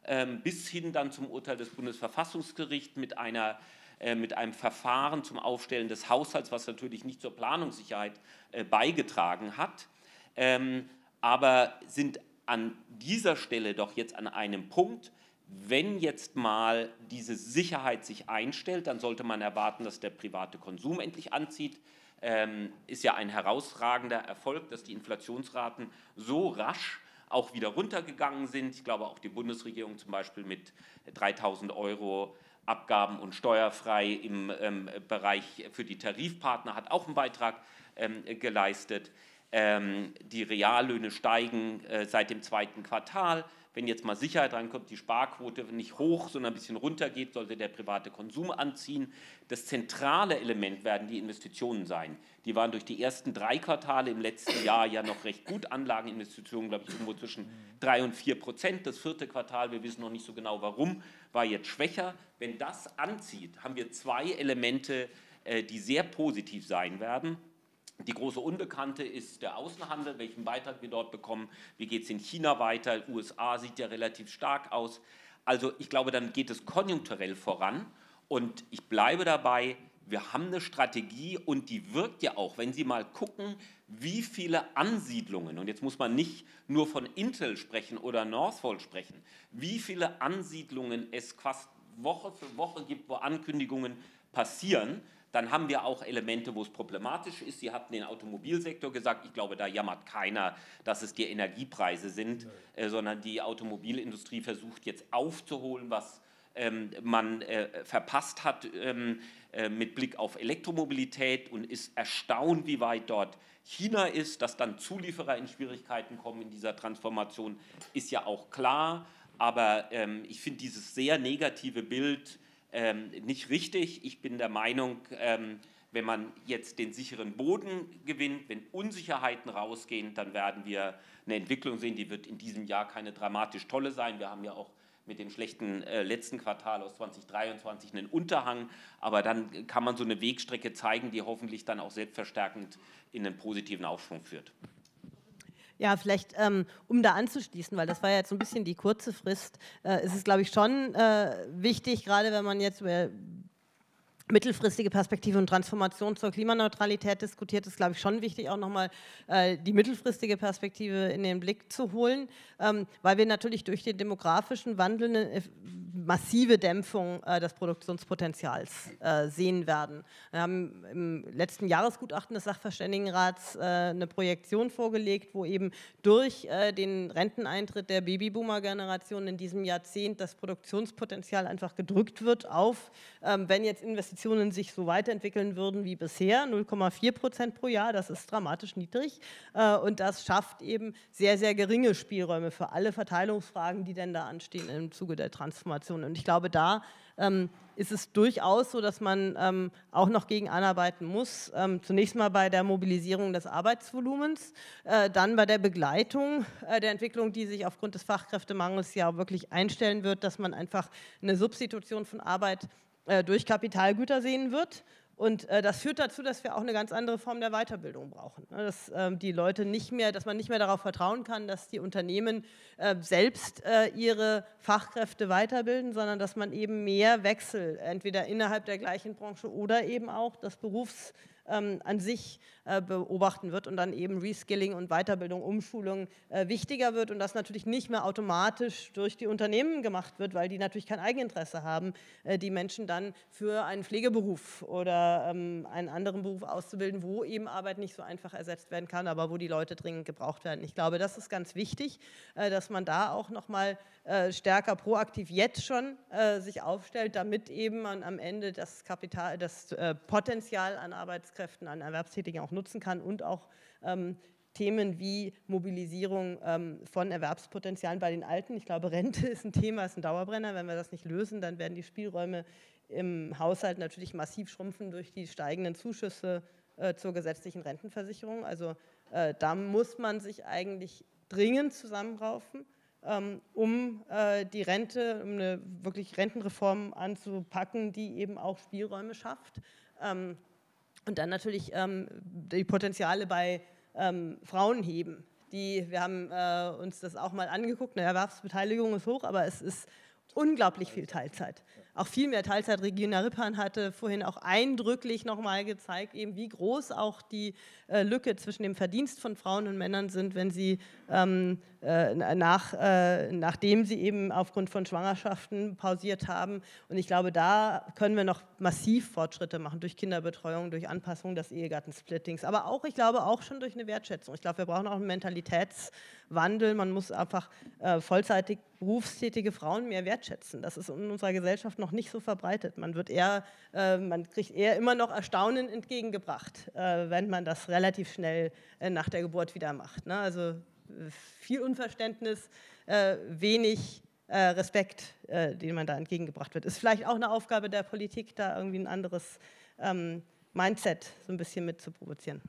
ähm, bis hin dann zum Urteil des Bundesverfassungsgerichts mit einer äh, mit einem Verfahren zum Aufstellen des Haushalts, was natürlich nicht zur Planungssicherheit äh, beigetragen hat, ähm, aber sind an dieser Stelle doch jetzt an einem Punkt, wenn jetzt mal diese Sicherheit sich einstellt, dann sollte man erwarten, dass der private Konsum endlich anzieht. Ähm, ist ja ein herausragender Erfolg, dass die Inflationsraten so rasch auch wieder runtergegangen sind. Ich glaube auch die Bundesregierung zum Beispiel mit 3000 Euro Abgaben und steuerfrei im ähm, Bereich für die Tarifpartner hat auch einen Beitrag ähm, geleistet. Ähm, die Reallöhne steigen äh, seit dem zweiten Quartal. Wenn jetzt mal Sicherheit reinkommt, die Sparquote nicht hoch, sondern ein bisschen runter geht, sollte der private Konsum anziehen. Das zentrale Element werden die Investitionen sein. Die waren durch die ersten drei Quartale im letzten Jahr ja noch recht gut. Anlageninvestitionen, glaube ich, irgendwo zwischen drei und vier Prozent. Das vierte Quartal, wir wissen noch nicht so genau warum, war jetzt schwächer. Wenn das anzieht, haben wir zwei Elemente, äh, die sehr positiv sein werden. Die große Unbekannte ist der Außenhandel, welchen Beitrag wir dort bekommen. Wie geht es in China weiter? USA sieht ja relativ stark aus. Also ich glaube, dann geht es konjunkturell voran. Und ich bleibe dabei, wir haben eine Strategie und die wirkt ja auch, wenn Sie mal gucken, wie viele Ansiedlungen, und jetzt muss man nicht nur von Intel sprechen oder Northvolt sprechen, wie viele Ansiedlungen es fast Woche für Woche gibt, wo Ankündigungen passieren, dann haben wir auch Elemente, wo es problematisch ist. Sie hatten den Automobilsektor gesagt, ich glaube, da jammert keiner, dass es die Energiepreise sind, äh, sondern die Automobilindustrie versucht jetzt aufzuholen, was ähm, man äh, verpasst hat ähm, äh, mit Blick auf Elektromobilität und ist erstaunt, wie weit dort China ist, dass dann Zulieferer in Schwierigkeiten kommen in dieser Transformation, ist ja auch klar. Aber ähm, ich finde dieses sehr negative Bild ähm, nicht richtig. Ich bin der Meinung, ähm, wenn man jetzt den sicheren Boden gewinnt, wenn Unsicherheiten rausgehen, dann werden wir eine Entwicklung sehen, die wird in diesem Jahr keine dramatisch tolle sein. Wir haben ja auch mit dem schlechten äh, letzten Quartal aus 2023 einen Unterhang, aber dann kann man so eine Wegstrecke zeigen, die hoffentlich dann auch selbstverstärkend in einen positiven Aufschwung führt. Ja, vielleicht ähm, um da anzuschließen, weil das war ja jetzt so ein bisschen die kurze Frist, äh, ist es, glaube ich, schon äh, wichtig, gerade wenn man jetzt über mittelfristige Perspektive und Transformation zur Klimaneutralität diskutiert, ist, glaube ich, schon wichtig, auch nochmal äh, die mittelfristige Perspektive in den Blick zu holen, ähm, weil wir natürlich durch den demografischen Wandel eine massive Dämpfung äh, des Produktionspotenzials äh, sehen werden. Wir haben im letzten Jahresgutachten des Sachverständigenrats äh, eine Projektion vorgelegt, wo eben durch äh, den Renteneintritt der Babyboomer-Generation in diesem Jahrzehnt das Produktionspotenzial einfach gedrückt wird auf, ähm, wenn jetzt Investitionen sich so weiterentwickeln würden wie bisher, 0,4 Prozent pro Jahr, das ist dramatisch niedrig äh, und das schafft eben sehr, sehr geringe Spielräume für alle Verteilungsfragen, die denn da anstehen im Zuge der Transformation. Und ich glaube, da ähm, ist es durchaus so, dass man ähm, auch noch gegen anarbeiten muss. Ähm, zunächst mal bei der Mobilisierung des Arbeitsvolumens, äh, dann bei der Begleitung äh, der Entwicklung, die sich aufgrund des Fachkräftemangels ja wirklich einstellen wird, dass man einfach eine Substitution von Arbeit äh, durch Kapitalgüter sehen wird. Und äh, das führt dazu, dass wir auch eine ganz andere Form der Weiterbildung brauchen. Ne? Dass ähm, die Leute nicht mehr, dass man nicht mehr darauf vertrauen kann, dass die Unternehmen äh, selbst äh, ihre Fachkräfte weiterbilden, sondern dass man eben mehr Wechsel, entweder innerhalb der gleichen Branche oder eben auch das Berufs ähm, an sich äh, beobachten wird und dann eben Reskilling und Weiterbildung, Umschulung äh, wichtiger wird und das natürlich nicht mehr automatisch durch die Unternehmen gemacht wird, weil die natürlich kein Eigeninteresse haben, äh, die Menschen dann für einen Pflegeberuf oder ähm, einen anderen Beruf auszubilden, wo eben Arbeit nicht so einfach ersetzt werden kann, aber wo die Leute dringend gebraucht werden. Ich glaube, das ist ganz wichtig, äh, dass man da auch nochmal äh, stärker proaktiv jetzt schon äh, sich aufstellt, damit eben man am Ende das Kapital, das äh, Potenzial an Arbeitskräften, an Erwerbstätigen auch nutzen kann und auch ähm, Themen wie Mobilisierung ähm, von Erwerbspotenzialen bei den Alten. Ich glaube, Rente (laughs) ist ein Thema, ist ein Dauerbrenner. Wenn wir das nicht lösen, dann werden die Spielräume im Haushalt natürlich massiv schrumpfen durch die steigenden Zuschüsse äh, zur gesetzlichen Rentenversicherung. Also äh, da muss man sich eigentlich dringend zusammenraufen, ähm, um äh, die Rente, um eine wirklich Rentenreform anzupacken, die eben auch Spielräume schafft. Ähm, und dann natürlich ähm, die Potenziale bei ähm, Frauen heben. Die, wir haben äh, uns das auch mal angeguckt, eine Erwerbsbeteiligung ist hoch, aber es ist unglaublich viel Teilzeit auch viel mehr Teilzeit. Regina Rippan hatte vorhin auch eindrücklich nochmal gezeigt, eben wie groß auch die äh, Lücke zwischen dem Verdienst von Frauen und Männern sind, wenn sie ähm, äh, nach, äh, nachdem sie eben aufgrund von Schwangerschaften pausiert haben. Und ich glaube, da können wir noch massiv Fortschritte machen durch Kinderbetreuung, durch Anpassung des Ehegattensplittings, aber auch, ich glaube, auch schon durch eine Wertschätzung. Ich glaube, wir brauchen auch einen Mentalitätswandel. Man muss einfach äh, vollzeitig berufstätige Frauen mehr wertschätzen. Das ist in unserer Gesellschaft noch nicht so verbreitet. Man wird eher, äh, man kriegt eher immer noch Erstaunen entgegengebracht, äh, wenn man das relativ schnell äh, nach der Geburt wieder macht. Ne? Also äh, viel Unverständnis, äh, wenig äh, Respekt, den man da entgegengebracht wird. Ist vielleicht auch eine Aufgabe der Politik, da irgendwie ein anderes ähm, Mindset so ein bisschen mit zu provozieren.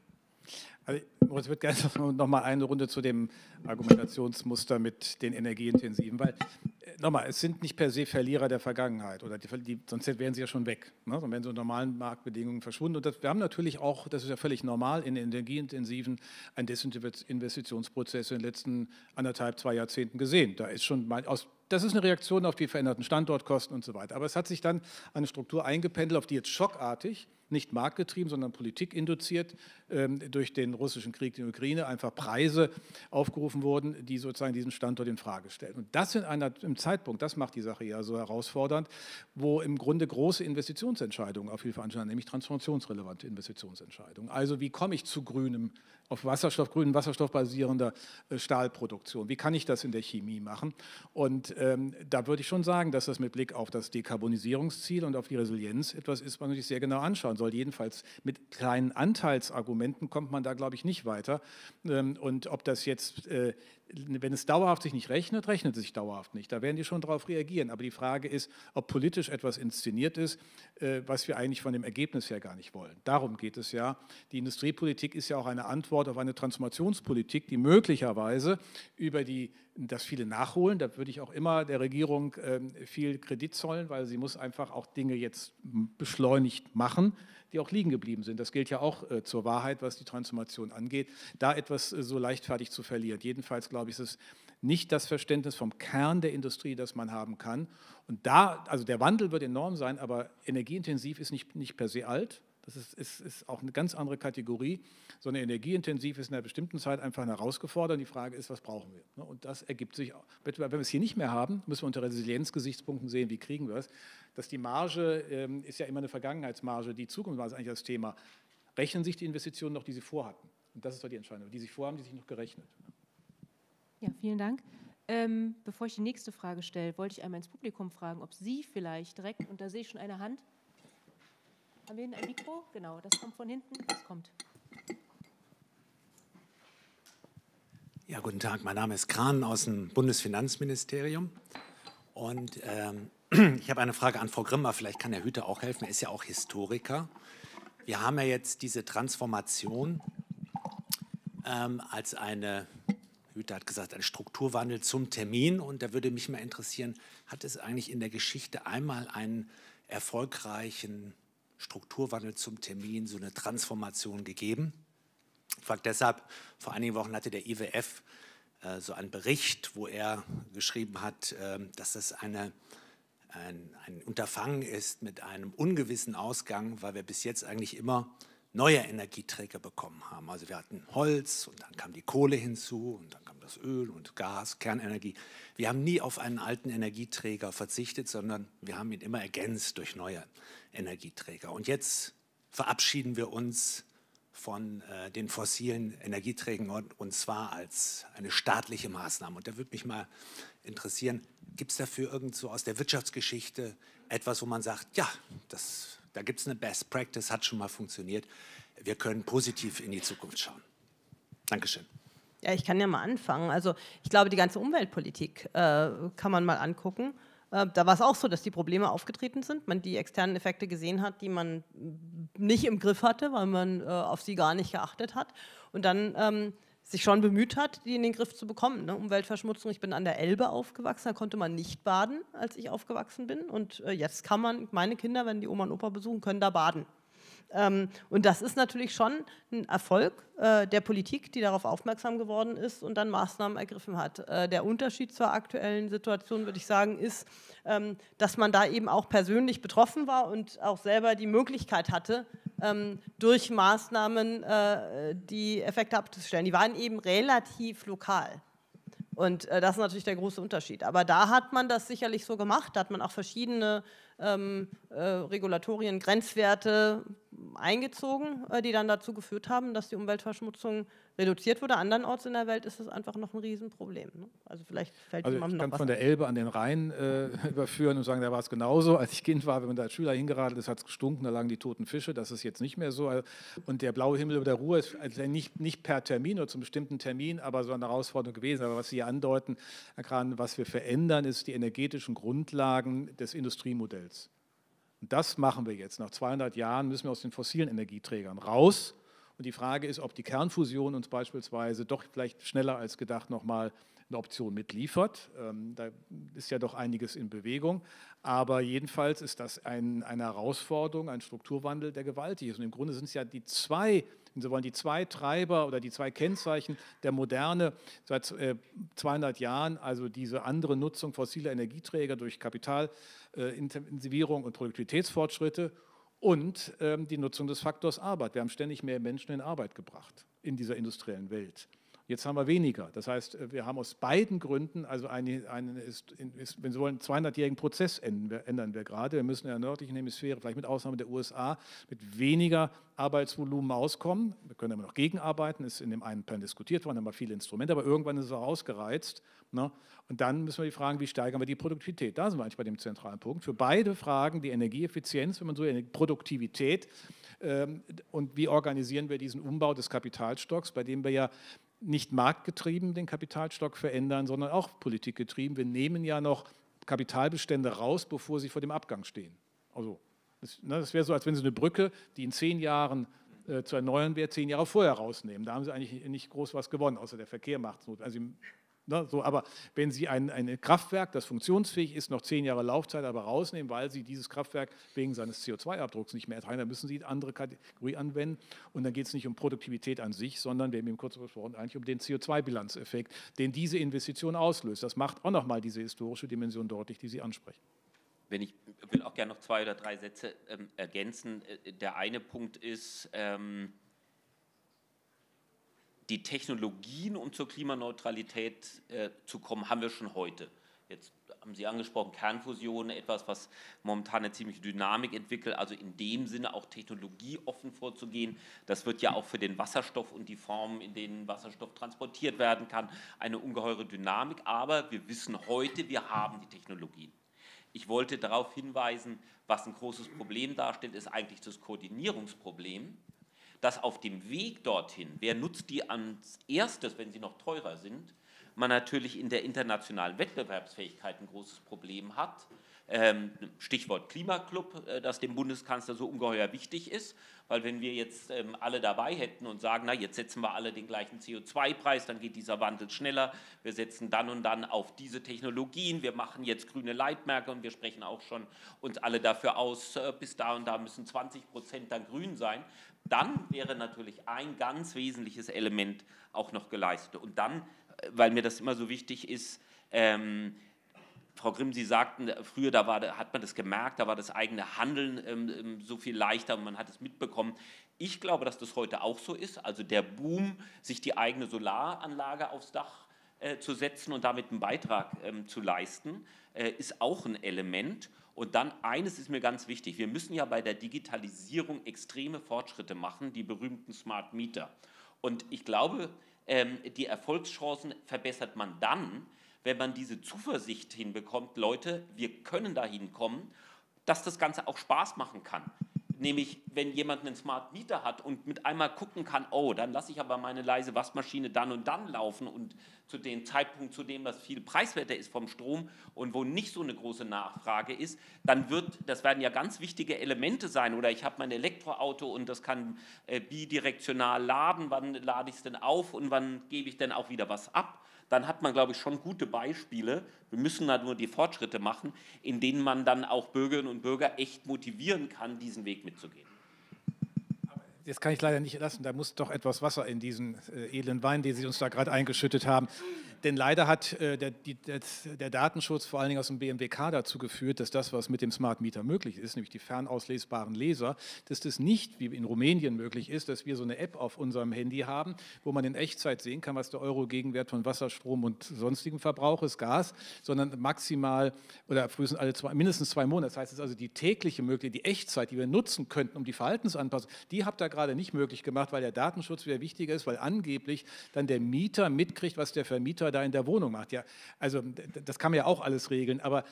Also, ich würde gerne (laughs) noch mal eine Runde zu dem Argumentationsmuster mit den Energieintensiven, weil äh, nochmal, es sind nicht per se Verlierer der Vergangenheit, oder die, die, sonst wären sie ja schon weg, ne? dann wären sie unter normalen Marktbedingungen verschwunden. Und das, wir haben natürlich auch, das ist ja völlig normal, in energieintensiven einen Desinvestitionsprozess in den letzten anderthalb, zwei Jahrzehnten gesehen. Da ist schon mal aus das ist eine Reaktion auf die veränderten Standortkosten und so weiter. Aber es hat sich dann eine Struktur eingependelt, auf die jetzt schockartig nicht marktgetrieben, sondern politikinduziert ähm, durch den russischen Krieg in der Ukraine einfach Preise aufgerufen wurden, die sozusagen diesen Standort in Frage stellen. Und das in einer, im Zeitpunkt, das macht die Sache ja so herausfordernd, wo im Grunde große Investitionsentscheidungen auf Hilfe anstehen, nämlich transformationsrelevante Investitionsentscheidungen. Also wie komme ich zu grünem auf Wasserstoff, grünen Wasserstoff basierender äh, Stahlproduktion. Wie kann ich das in der Chemie machen? Und ähm, da würde ich schon sagen, dass das mit Blick auf das Dekarbonisierungsziel und auf die Resilienz etwas ist, was man sich sehr genau anschauen soll. Jedenfalls mit kleinen Anteilsargumenten kommt man da, glaube ich, nicht weiter. Ähm, und ob das jetzt äh, wenn es dauerhaft sich nicht rechnet, rechnet es sich dauerhaft nicht. Da werden die schon darauf reagieren. Aber die Frage ist, ob politisch etwas inszeniert ist, äh, was wir eigentlich von dem Ergebnis her gar nicht wollen. Darum geht es ja. Die Industriepolitik ist ja auch eine Antwort auf eine Transformationspolitik, die möglicherweise über die, das viele nachholen, da würde ich auch immer der Regierung ähm, viel Kredit zollen, weil sie muss einfach auch Dinge jetzt beschleunigt machen die auch liegen geblieben sind. Das gilt ja auch äh, zur Wahrheit, was die Transformation angeht, da etwas äh, so leichtfertig zu verlieren. Jedenfalls, glaube ich, ist es nicht das Verständnis vom Kern der Industrie, das man haben kann. Und da, also der Wandel wird enorm sein, aber energieintensiv ist nicht, nicht per se alt. Das ist, ist, ist auch eine ganz andere Kategorie, sondern energieintensiv ist in einer bestimmten Zeit einfach herausgefordert. Die Frage ist, was brauchen wir? Ne? Und das ergibt sich, wenn wir es hier nicht mehr haben, müssen wir unter Resilienzgesichtspunkten sehen, wie kriegen wir es. Dass die Marge ähm, ist ja immer eine Vergangenheitsmarge, die Zukunft war eigentlich das Thema. Rechnen sich die Investitionen noch, die sie vorhatten? Und das ist doch die Entscheidung. Die sich vorhaben, die sich noch gerechnet. Ja, vielen Dank. Ähm, bevor ich die nächste Frage stelle, wollte ich einmal ins Publikum fragen, ob Sie vielleicht direkt, und da sehe ich schon eine Hand, haben wir ein Mikro? Genau, das kommt von hinten. Das kommt. Ja, guten Tag. Mein Name ist Kran aus dem Bundesfinanzministerium. Und ähm, ich habe eine Frage an Frau Grimmer. Vielleicht kann Herr Hüter auch helfen. Er ist ja auch Historiker. Wir haben ja jetzt diese Transformation ähm, als eine, Hüter hat gesagt, ein Strukturwandel zum Termin. Und da würde mich mal interessieren, hat es eigentlich in der Geschichte einmal einen erfolgreichen Strukturwandel zum Termin, so eine Transformation gegeben. Ich frage deshalb, vor einigen Wochen hatte der IWF äh, so einen Bericht, wo er geschrieben hat, äh, dass das eine, ein, ein Unterfangen ist mit einem ungewissen Ausgang, weil wir bis jetzt eigentlich immer neue Energieträger bekommen haben. Also wir hatten Holz und dann kam die Kohle hinzu und dann kam das Öl und Gas, Kernenergie. Wir haben nie auf einen alten Energieträger verzichtet, sondern wir haben ihn immer ergänzt durch neue Energieträger. Und jetzt verabschieden wir uns von äh, den fossilen Energieträgern und, und zwar als eine staatliche Maßnahme. Und da würde mich mal interessieren, gibt es dafür irgendwo aus der Wirtschaftsgeschichte etwas, wo man sagt, ja, das, da gibt es eine Best Practice, hat schon mal funktioniert. Wir können positiv in die Zukunft schauen. Dankeschön. Ja, ich kann ja mal anfangen. Also ich glaube, die ganze Umweltpolitik äh, kann man mal angucken. Äh, da war es auch so, dass die Probleme aufgetreten sind, man die externen Effekte gesehen hat, die man nicht im Griff hatte, weil man äh, auf sie gar nicht geachtet hat und dann ähm, sich schon bemüht hat, die in den Griff zu bekommen. Ne? Umweltverschmutzung, ich bin an der Elbe aufgewachsen, da konnte man nicht baden, als ich aufgewachsen bin und äh, jetzt kann man, meine Kinder, wenn die Oma und Opa besuchen, können da baden. Ähm, und das ist natürlich schon ein Erfolg äh, der Politik, die darauf aufmerksam geworden ist und dann Maßnahmen ergriffen hat. Äh, der Unterschied zur aktuellen Situation, würde ich sagen, ist, ähm, dass man da eben auch persönlich betroffen war und auch selber die Möglichkeit hatte, ähm, durch Maßnahmen äh, die Effekte abzustellen. Die waren eben relativ lokal. Und das ist natürlich der große Unterschied. Aber da hat man das sicherlich so gemacht, da hat man auch verschiedene ähm, äh, Regulatorien, Grenzwerte eingezogen, äh, die dann dazu geführt haben, dass die Umweltverschmutzung reduziert wurde. Andernorts in der Welt ist es einfach noch ein Riesenproblem. Ne? Also vielleicht fällt also jemandem noch was von der Elbe an den Rhein äh, (laughs) überführen und sagen, da war es genauso. Als ich Kind war, wenn man da als Schüler hingeradelt ist, hat es gestunken, da lagen die toten Fische. Das ist jetzt nicht mehr so. Und der blaue Himmel über der Ruhr ist also nicht, nicht per Termin oder zum bestimmten Termin, aber so eine Herausforderung gewesen. Aber was Sie hier andeuten, Herr Kran, was wir verändern, ist die energetischen Grundlagen des Industriemodells. Und das machen wir jetzt. Nach 200 Jahren müssen wir aus den fossilen Energieträgern raus und die Frage ist, ob die Kernfusion uns beispielsweise doch vielleicht schneller als gedacht nochmal eine Option mitliefert. Ähm, da ist ja doch einiges in Bewegung. Aber jedenfalls ist das ein, eine Herausforderung, ein Strukturwandel, der gewaltig ist. Und im Grunde sind es ja die zwei, wenn Sie wollen, die zwei Treiber oder die zwei Kennzeichen der Moderne seit äh, 200 Jahren, also diese andere Nutzung fossiler Energieträger durch Kapitalintensivierung äh, und Produktivitätsfortschritte und ähm, die Nutzung des Faktors Arbeit. Wir haben ständig mehr Menschen in Arbeit gebracht in dieser industriellen Welt. Jetzt haben wir weniger. Das heißt, äh, wir haben aus beiden Gründen, also einen, einen ist, ist, wenn Sie wollen, 200-jährigen Prozess ändern, ändern wir gerade. Wir müssen in der nördlichen Hemisphäre, vielleicht mit Ausnahme der USA, mit weniger Arbeitsvolumen auskommen. Wir können immer noch gegenarbeiten, ist in dem einen Plan diskutiert worden, haben wir viele Instrumente, aber irgendwann ist es auch ausgereizt. Ne? Und dann müssen wir die Fragen, wie steigern wir die Produktivität? Da sind wir eigentlich bei dem zentralen Punkt. Für beide Fragen, die Energieeffizienz, wenn man so, die Produktivität ähm, und wie organisieren wir diesen Umbau des Kapitalstocks, bei dem wir ja nicht marktgetrieben den Kapitalstock verändern, sondern auch politikgetrieben. Wir nehmen ja noch Kapitalbestände raus, bevor sie vor dem Abgang stehen. Also das, ne, das wäre so, als wenn Sie eine Brücke, die in zehn Jahren äh, zu erneuern wäre, zehn Jahre vorher rausnehmen. Da haben Sie eigentlich nicht groß was gewonnen, außer der Verkehr macht es. Also Ne, so, aber wenn Sie ein, ein, Kraftwerk, das funktionsfähig ist, noch zehn Jahre Laufzeit aber rausnehmen, weil Sie dieses Kraftwerk wegen seines CO2-Abdrucks nicht mehr ertragen, dann müssen Sie eine andere Kategorie anwenden. Und dann geht es nicht um Produktivität an sich, sondern, wir haben eben kurz besprochen, eigentlich um den CO2-Bilanzeffekt, den diese Investition auslöst. Das macht auch nochmal diese historische Dimension deutlich, die Sie ansprechen. Wenn ich will auch gerne noch zwei oder drei Sätze ähm, ergänzen. Äh, der eine Punkt ist, ähm, die Technologien, um zur Klimaneutralität äh, zu kommen, haben wir schon heute. Jetzt haben Sie angesprochen, Kernfusion, etwas, was momentan eine ziemliche Dynamik entwickelt, also in dem Sinne auch technologieoffen vorzugehen. Das wird ja auch für den Wasserstoff und die Formen, in denen Wasserstoff transportiert werden kann, eine ungeheure Dynamik. Aber wir wissen heute, wir haben die Technologien. Ich wollte darauf hinweisen, was ein großes Problem darstellt, ist eigentlich das Koordinierungsproblem dass auf dem Weg dorthin, wer nutzt die als erstes, wenn sie noch teurer sind, man natürlich in der internationalen Wettbewerbsfähigkeit ein großes Problem hat. Ähm, Stichwort Klimaclub, äh, das dem Bundeskanzler so ungeheuer wichtig ist, weil wenn wir jetzt ähm, alle dabei hätten und sagen, na jetzt setzen wir alle den gleichen CO2-Preis, dann geht dieser Wandel schneller, wir setzen dann und dann auf diese Technologien, wir machen jetzt grüne Leitmerke und wir sprechen auch schon uns alle dafür aus, äh, bis da und da müssen 20 Prozent dann grün sein, dann wäre natürlich ein ganz wesentliches Element auch noch geleistet. Und dann, äh, weil mir das immer so wichtig ist, ähm, Frau Grimm, Sie sagten, früher da war, hat man das gemerkt, da war das eigene Handeln ähm, ähm, so viel leichter und man hat es mitbekommen. Ich glaube, dass das heute auch so ist. Also der Boom, sich die eigene Solaranlage aufs Dach äh, zu setzen und damit einen Beitrag ähm, zu leisten, äh, ist auch ein Element. Und dann eines ist mir ganz wichtig, wir müssen ja bei der Digitalisierung extreme Fortschritte machen, die berühmten Smart Meter. Und ich glaube, ähm, die Erfolgschancen verbessert man dann, wenn man diese Zuversicht hinbekommt, Leute, wir können dahin kommen, dass das Ganze auch Spaß machen kann. Nämlich, wenn jemand einen Smart Meter hat und mit einmal gucken kann, oh, dann lasse ich aber meine leise Waschmaschine dann und dann laufen und zu dem Zeitpunkt, zu dem das viel preiswerter ist vom Strom und wo nicht so eine große Nachfrage ist, dann wird, das werden ja ganz wichtige Elemente sein. Oder ich habe mein Elektroauto und das kann äh, bidirektional laden. Wann lade ich es denn auf und wann gebe ich denn auch wieder was ab? Dann hat man, glaube ich, schon gute Beispiele. Wir müssen da nur die Fortschritte machen, in denen man dann auch Bürgerinnen und Bürger echt motivieren kann, diesen Weg mitzugehen. Jetzt kann ich leider nicht lassen, da muss doch etwas Wasser in diesen äh, edlen Wein, den Sie uns da gerade eingeschüttet haben. Denn leider hat äh, der, die, der, Datenschutz vor allen Dingen aus dem BMWK dazu geführt, dass das, was mit dem Smart Meter möglich ist, nämlich die fernauslesbaren Laser, dass das nicht wie in Rumänien möglich ist, dass wir so eine App auf unserem Handy haben, wo man in Echtzeit sehen kann, was der Euro-Gegenwert von Wasser, Strom und sonstigem Verbrauch ist, Gas, sondern maximal oder frühestens alle zwei, mindestens zwei Monate. Das heißt, es ist also die tägliche Möglichkeit, die Echtzeit, die wir nutzen könnten, um die Verhaltensanpassung, die habt ihr gerade nicht möglich gemacht, weil der Datenschutz wieder wichtiger ist, weil angeblich dann der Mieter mitkriegt, was der Vermieter da in der Wohnung macht. Ja, also das kann man ja auch alles regeln, aber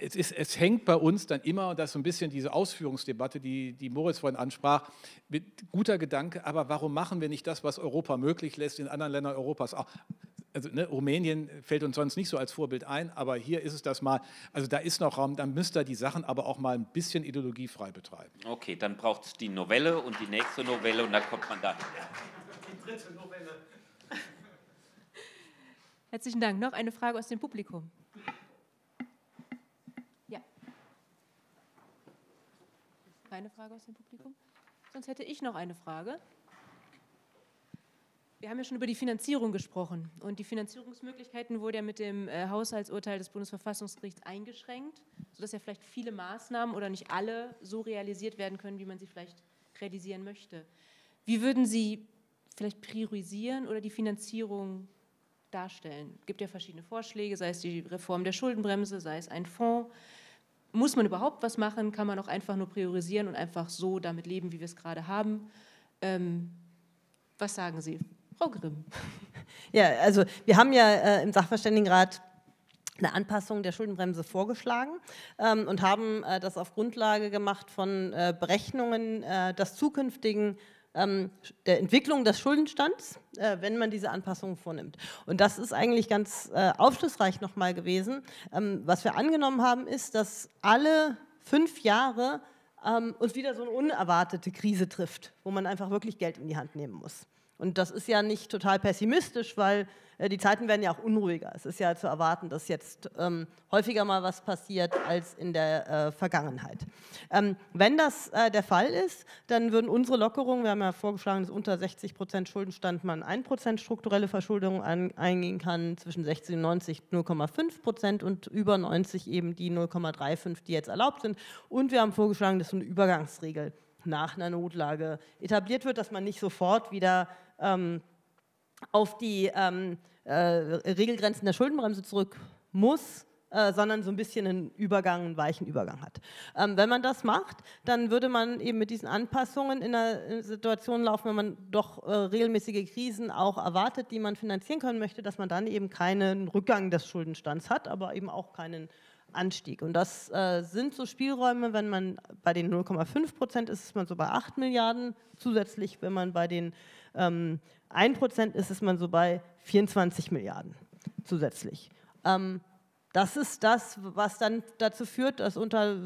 es, ist, es hängt bei uns dann immer, und das ist so ein bisschen diese Ausführungsdebatte, die, die Moritz vorhin ansprach, mit guter Gedanke, aber warum machen wir nicht das, was Europa möglich lässt, in anderen Ländern Europas auch? Also ne, Rumänien fällt uns sonst nicht so als Vorbild ein, aber hier ist es das mal, also da ist noch Raum, dann müsst ihr die Sachen aber auch mal ein bisschen ideologiefrei betreiben. Okay, dann braucht es die Novelle und die nächste Novelle und dann kommt man dahin. Die dritte Novelle. Herzlichen Dank. Noch eine Frage aus dem Publikum. Ja. Keine Frage aus dem Publikum? Sonst hätte ich noch eine Frage. Wir haben ja schon über die Finanzierung gesprochen und die Finanzierungsmöglichkeiten wurden ja mit dem äh, Haushaltsurteil des Bundesverfassungsgerichts eingeschränkt, sodass ja vielleicht viele Maßnahmen oder nicht alle so realisiert werden können, wie man sie vielleicht realisieren möchte. Wie würden Sie vielleicht priorisieren oder die Finanzierung darstellen. Es gibt ja verschiedene Vorschläge, sei es die Reform der Schuldenbremse, sei es ein Fonds. Muss man überhaupt was machen? Kann man auch einfach nur priorisieren und einfach so damit leben, wie wir es gerade haben? Ähm, was sagen Sie, Frau Grimm? (laughs) Ja, also wir haben ja äh, im Sachverständigenrat eine Anpassung der Schuldenbremse vorgeschlagen ähm, und haben äh, das auf Grundlage gemacht von äh, Berechnungen äh, des zukünftigen der Entwicklung des Schuldenstands, äh, wenn man diese Anpassungen vornimmt. Und das ist eigentlich ganz äh, aufschlussreich nochmal gewesen. Ähm, was wir angenommen haben, ist, dass alle fünf Jahre ähm, uns wieder so eine unerwartete Krise trifft, wo man einfach wirklich Geld in die Hand nehmen muss. Und das ist ja nicht total pessimistisch, weil die Zeiten werden ja auch unruhiger. Es ist ja zu erwarten, dass jetzt ähm, häufiger mal was passiert als in der äh, Vergangenheit. Ähm, wenn das äh, der Fall ist, dann würden unsere Lockerungen, wir haben ja vorgeschlagen, dass unter 60 Prozent Schuldenstand man 1 Prozent strukturelle Verschuldung an, eingehen kann, zwischen 60 und 90 0,5 Prozent und über 90 eben die 0,35, die jetzt erlaubt sind. Und wir haben vorgeschlagen, dass so eine Übergangsregel nach einer Notlage etabliert wird, dass man nicht sofort wieder ähm, auf die ähm, äh, Regelgrenzen der Schuldenbremse zurück muss, äh, sondern so ein bisschen einen Übergang, einen weichen Übergang hat. Ähm, wenn man das macht, dann würde man eben mit diesen Anpassungen in einer Situation laufen, wenn man doch äh, regelmäßige Krisen auch erwartet, die man finanzieren können möchte, dass man dann eben keinen Rückgang des Schuldenstands hat, aber eben auch keinen Anstieg. Und das äh, sind so Spielräume, wenn man bei den 0,5 Prozent ist, ist man so bei 8 Milliarden zusätzlich, wenn man bei den ähm, 1% ist es man so bei 24 Milliarden zusätzlich. Ähm, das ist das, was dann dazu führt, dass unter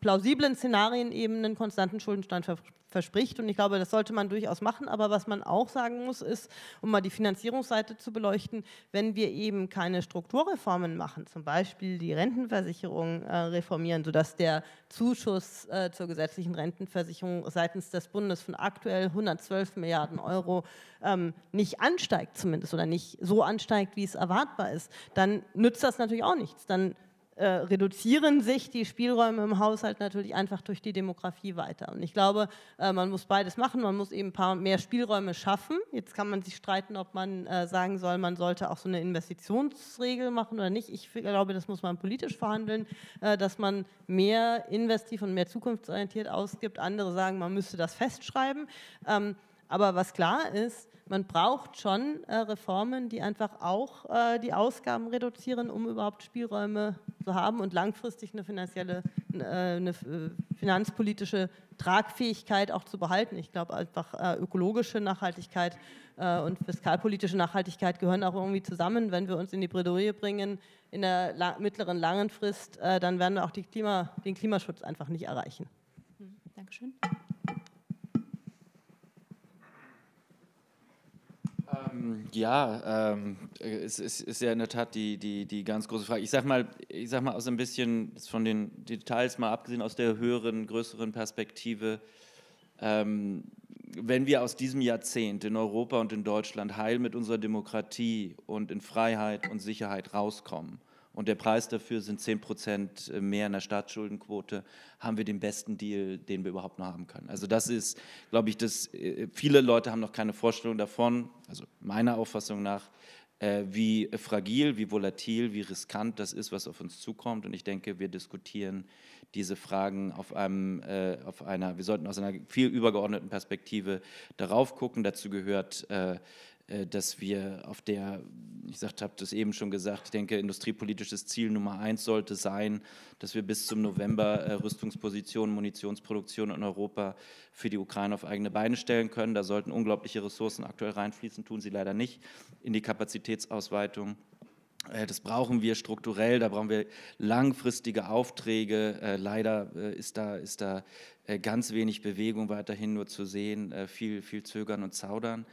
plausiblen Szenarien eben einen konstanten Schuldenstand verspricht. Und ich glaube, das sollte man durchaus machen. Aber was man auch sagen muss, ist, um mal die Finanzierungsseite zu beleuchten, wenn wir eben keine Strukturreformen machen, zum Beispiel die Rentenversicherung äh, reformieren, sodass der Zuschuss äh, zur gesetzlichen Rentenversicherung seitens des Bundes von aktuell 112 Milliarden Euro ähm, nicht ansteigt zumindest oder nicht so ansteigt, wie es erwartbar ist, dann nützt das natürlich auch nichts. Dann äh, reduzieren sich die Spielräume im Haushalt natürlich einfach durch die Demografie weiter. Und ich glaube, äh, man muss beides machen. Man muss eben ein paar mehr Spielräume schaffen. Jetzt kann man sich streiten, ob man äh, sagen soll, man sollte auch so eine Investitionsregel machen oder nicht. Ich glaube, das muss man politisch verhandeln, äh, dass man mehr investiv und mehr zukunftsorientiert ausgibt. Andere sagen, man müsste das festschreiben. Ähm, aber was klar ist, man braucht schon äh, Reformen, die einfach auch äh, die Ausgaben reduzieren, um überhaupt Spielräume zu haben und langfristig eine finanzielle, äh, eine äh, finanzpolitische Tragfähigkeit auch zu behalten. Ich glaube einfach äh, ökologische Nachhaltigkeit äh, und fiskalpolitische Nachhaltigkeit gehören auch irgendwie zusammen. Wenn wir uns in die Bredouille bringen in der la mittleren, langen Frist, dann werden wir auch Klima, den Klimaschutz einfach nicht erreichen. Hm, Dankeschön. Ähm, ja, ähm, es, es, ist ja in der Tat die, die, die ganz große Frage. Ich sage mal, ich sag mal aus ein bisschen von den Details mal abgesehen aus der höheren, größeren Perspektive, ähm, wenn wir aus diesem Jahrzehnt in Europa und in Deutschland heil mit unserer Demokratie und in Freiheit und Sicherheit rauskommen, und der Preis dafür sind 10 Prozent äh, mehr in der Staatsschuldenquote, haben wir den besten Deal, den wir überhaupt noch haben können. Also das ist, glaube ich, das, äh, viele Leute haben noch keine Vorstellung davon, also meiner Auffassung nach, äh, wie fragil, wie volatil, wie riskant das ist, was auf uns zukommt. Und ich denke, wir diskutieren diese Fragen auf, einem, auf einer, wir sollten aus einer viel übergeordneten Perspektive darauf gucken. Dazu gehört äh, dass wir auf der, ich habe das eben schon gesagt, ich denke, industriepolitisches Ziel Nummer eins sollte sein, dass wir bis zum November äh, Rüstungspositionen, Munitionsproduktion in Europa für die Ukraine auf eigene Beine stellen können. Da sollten unglaubliche Ressourcen aktuell reinfließen, tun sie leider nicht in die Kapazitätsausweitung. Äh, das brauchen wir strukturell, da brauchen wir langfristige Aufträge. Leider ist da, ist da ganz wenig Bewegung weiterhin nur zu sehen, viel, viel Zögern und Zaudern.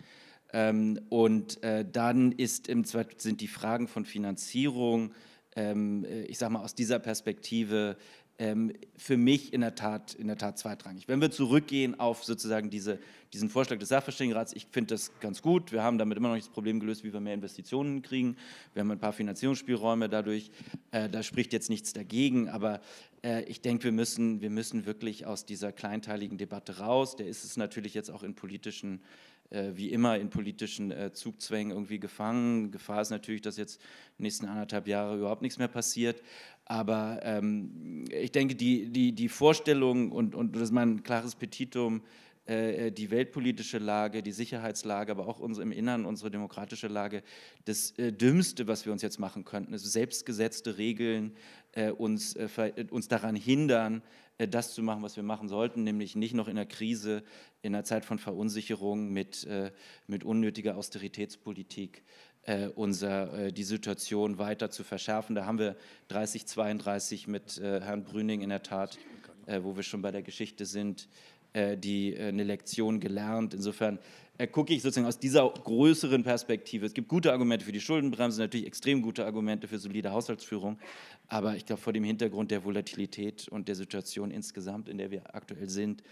Ähm, und äh, dann ist im sind die Fragen von Finanzierung, ähm, äh, ich sage mal aus dieser Perspektive, ähm, für mich in der Tat in der Tat zweitrangig. Wenn wir zurückgehen auf sozusagen diese, diesen Vorschlag des Sachverständigenrats, ich finde das ganz gut. Wir haben damit immer noch nicht das Problem gelöst, wie wir mehr Investitionen kriegen. Wir haben ein paar Finanzierungsspielräume dadurch. Äh, da spricht jetzt nichts dagegen, aber äh, ich denke, wir müssen, wir müssen wirklich aus dieser kleinteiligen Debatte raus. Der ist es natürlich jetzt auch in politischen äh, wie immer in politischen äh, Zugzwängen irgendwie gefangen. Gefahr ist natürlich, dass jetzt in den nächsten anderthalb Jahre überhaupt nichts mehr passiert. Aber ähm, ich denke, die, die, die Vorstellung und, und das ist mein klares Petitum, äh, die weltpolitische Lage, die Sicherheitslage, aber auch unsere, im Inneren unsere demokratische Lage, das äh, Dümmste, was wir uns jetzt machen könnten, ist selbstgesetzte Regeln äh, uns, äh, uns daran hindern, äh, das zu machen, was wir machen sollten, nämlich nicht noch in der Krise, in einer Zeit von Verunsicherung mit, äh, mit unnötiger Austeritätspolitik äh, unser, die Situation weiter zu verschärfen. Da haben wir 3032 mit Herrn Brüning in der Tat, wo wir schon bei der Geschichte sind, die eine Lektion gelernt. Insofern gucke ich sozusagen aus dieser größeren Perspektive. Es gibt gute Argumente für die Schuldenbremse, natürlich extrem gute Argumente für solide Haushaltsführung, aber ich glaube, vor dem Hintergrund der Volatilität und der Situation insgesamt, in der wir aktuell sind,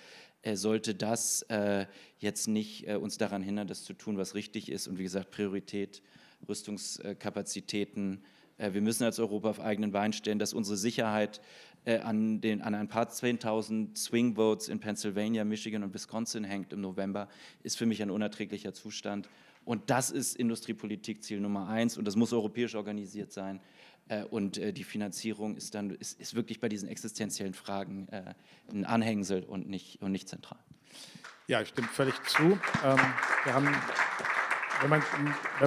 äh, sollte das äh, jetzt nicht äh, uns daran hindern, das zu tun, was richtig ist. Und wie gesagt, Priorität, Rüstungskapazitäten. Wir müssen als Europa auf eigenen Beinen stellen, dass unsere Sicherheit äh, an, den, an ein paar 10.000 Swing Votes in Pennsylvania, Michigan und Wisconsin hängt im November, ist für mich ein unerträglicher Zustand. Und das ist Industriepolitik-Ziel Nummer eins und das muss europäisch organisiert sein. Äh, und äh, die Finanzierung ist dann ist, ist wirklich bei diesen existenziellen Fragen äh, ein Anhängsel und nicht, und nicht zentral. Ja, ich stimme völlig zu. Ähm, wir haben wenn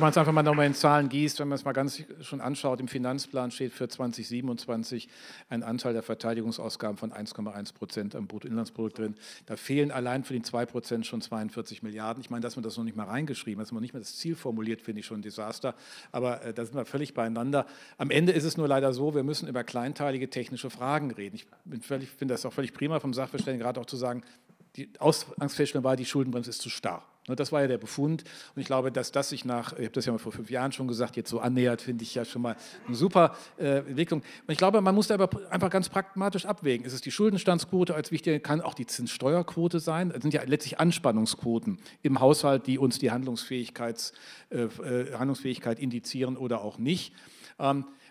man es einfach mal nochmal in Zahlen gießt, wenn man es mal ganz schon anschaut, im Finanzplan steht für 2027 ein Anteil der Verteidigungsausgaben von 1,1 Prozent am Bruttoinlandsprodukt drin. Da fehlen allein für die 2 Prozent schon 42 Milliarden. Ich meine, dass man das noch nicht mal reingeschrieben hat, dass man nicht mal das Ziel formuliert, finde ich schon ein Desaster. Aber äh, da sind wir völlig beieinander. Am Ende ist es nur leider so, wir müssen über kleinteilige technische Fragen reden. Ich finde das auch völlig prima vom Sachverständigen gerade auch zu sagen, die Ausgangsfeststellung war, die Schuldenbremse ist zu starr. Ne, das war ja der Befund. Und ich glaube, dass das sich nach, ich habe das ja mal vor fünf Jahren schon gesagt, jetzt so annähert, finde ich ja schon mal eine super äh, Entwicklung. Und ich glaube, man muss da aber einfach ganz pragmatisch abwägen. Ist es die Schuldenstandsquote als wichtige, kann auch die Zinssteuerquote sein? Das sind ja letztlich Anspannungsquoten im Haushalt, die uns die äh, äh, Handlungsfähigkeit indizieren oder auch nicht.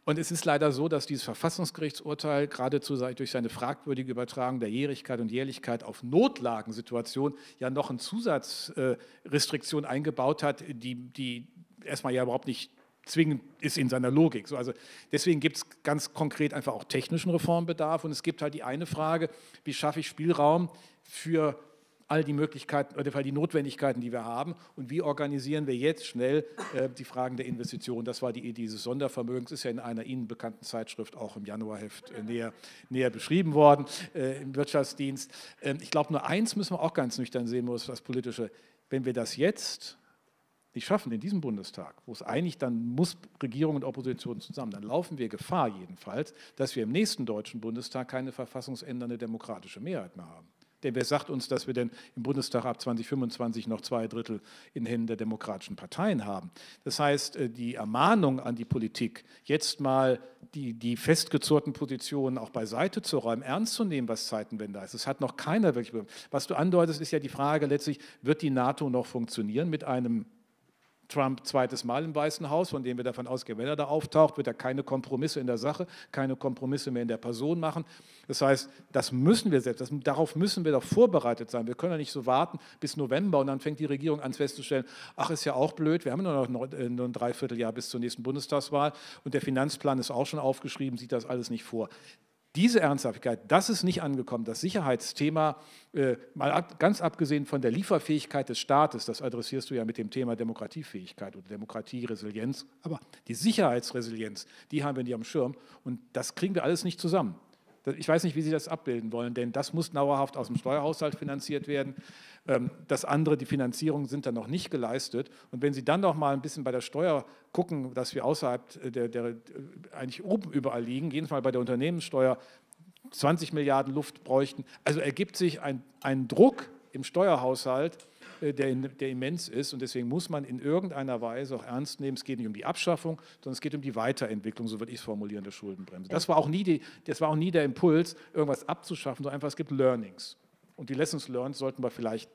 Und es ist leider so, dass dieses Verfassungsgerichtsurteil geradezu durch seine fragwürdige Übertragung der Jährigkeit und Jährlichkeit auf Notlagensituationen ja noch eine Zusatzrestriktion eingebaut hat, die, die erstmal ja überhaupt nicht zwingend ist in seiner Logik. So, also deswegen gibt es ganz konkret einfach auch technischen Reformbedarf und es gibt halt die eine Frage, wie schaffe ich Spielraum für all die Möglichkeiten oder die Notwendigkeiten, die wir haben und wie organisieren wir jetzt schnell äh, die Fragen der Investitionen. Das war die Idee dieses Sondervermögens, ist ja in einer Ihnen bekannten Zeitschrift auch im Januarheft äh, näher, näher beschrieben worden äh, im Wirtschaftsdienst. Ähm, ich glaube, nur eins müssen wir auch ganz nüchtern sehen, muss das Politische. Wenn wir das jetzt nicht schaffen in diesem Bundestag, wo es eigentlich dann muss Regierung und Opposition zusammen, dann laufen wir Gefahr jedenfalls, dass wir im nächsten Deutschen Bundestag keine verfassungsändernde demokratische Mehrheit mehr haben. Denn wer sagt uns, dass wir denn im Bundestag ab 2025 noch zwei Drittel in Händen der demokratischen Parteien haben? Das heißt, äh, die Ermahnung an die Politik, jetzt mal die, die festgezurrten Positionen auch beiseite zu räumen, ernst zu nehmen, was Zeitenwende ist. Das hat noch keiner wirklich. Was du andeutest, ist ja die Frage letztlich, wird die NATO noch funktionieren mit einem Trump zweites Mal im Weißen Haus, von dem wir davon ausgehen, wenn er da auftaucht, wird er keine Kompromisse in der Sache, keine Kompromisse mehr in der Person machen. Das heißt, das müssen wir selbst, das, darauf müssen wir doch vorbereitet sein. Wir können ja nicht so warten bis November und dann fängt die Regierung an festzustellen, ach, ist ja auch blöd, wir haben nur noch äh, nur ein Dreivierteljahr bis zur nächsten Bundestagswahl und der Finanzplan ist auch schon aufgeschrieben, sieht das alles nicht vor. Diese Ernsthaftigkeit, das ist nicht angekommen. Das Sicherheitsthema, äh, mal ab, ganz abgesehen von der Lieferfähigkeit des Staates, das adressierst du ja mit dem Thema Demokratiefähigkeit oder Demokratieresilienz, aber die Sicherheitsresilienz, die haben wir nicht am Schirm und das kriegen wir alles nicht zusammen. Ich weiß nicht, wie Sie das abbilden wollen, denn das muss dauerhaft aus dem Steuerhaushalt finanziert werden. Ähm, das andere, die Finanzierungen sind dann noch nicht geleistet. Und wenn Sie dann noch mal ein bisschen bei der Steuer gucken, dass wir außerhalb der, der eigentlich oben überall liegen, jedenfalls bei der Unternehmenssteuer 20 Milliarden Luft bräuchten. Also ergibt sich ein, ein Druck im Steuerhaushalt, äh, der, der, immens ist. Und deswegen muss man in irgendeiner Weise auch ernst nehmen, es geht nicht um die Abschaffung, sondern es geht um die Weiterentwicklung, so würde ich es formulieren, der Schuldenbremse. Das war, auch nie die, das war auch nie der Impuls, irgendwas abzuschaffen, sondern einfach, es gibt Learnings. Und die Lessons learned sollten wir vielleicht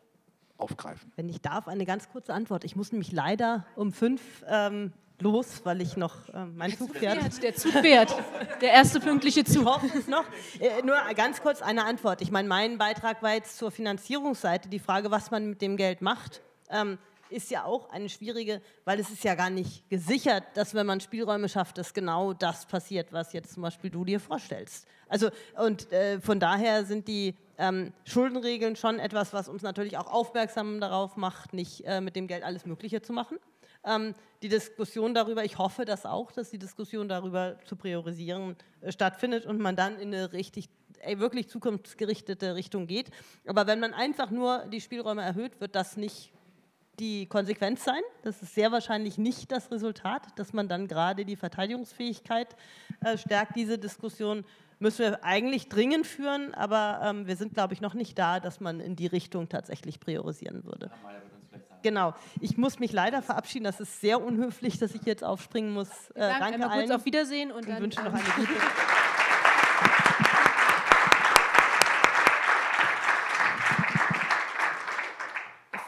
aufgreifen. Wenn ich darf, eine ganz kurze Antwort. Ich muss nämlich leider um fünf ähm, los, weil ich noch äh, mein Zug fährt. Der Zug fährt. Der erste pünktliche Zug. Ich hoffe es noch. Äh, nur ganz kurz eine Antwort. Ich meine, mein Beitrag war jetzt zur Finanzierungsseite. Die Frage, was man mit dem Geld macht. Ähm, ist ja auch eine schwierige, weil es ist ja gar nicht gesichert, dass wenn man Spielräume schafft, dass genau das passiert, was jetzt zum Beispiel du dir vorstellst. Also und äh, von daher sind die ähm, Schuldenregeln schon etwas, was uns natürlich auch aufmerksam darauf macht, nicht äh, mit dem Geld alles Mögliche zu machen. Ähm, die Diskussion darüber, ich hoffe das auch, dass die Diskussion darüber zu priorisieren äh, stattfindet und man dann in eine richtig ey, wirklich zukunftsgerichtete Richtung geht. Aber wenn man einfach nur die Spielräume erhöht, wird das nicht die Konsequenz sein. Das ist sehr wahrscheinlich nicht das Resultat, dass man dann gerade die Verteidigungsfähigkeit äh, stärkt. Diese Diskussion müssen wir eigentlich dringend führen, aber ähm, wir sind, glaube ich, noch nicht da, dass man in die Richtung tatsächlich priorisieren würde. Genau. Ich muss mich leider verabschieden. Das ist sehr unhöflich, dass ich jetzt aufspringen muss. Äh, danke allen. kurz auf Wiedersehen und, und wünsche noch eine gute.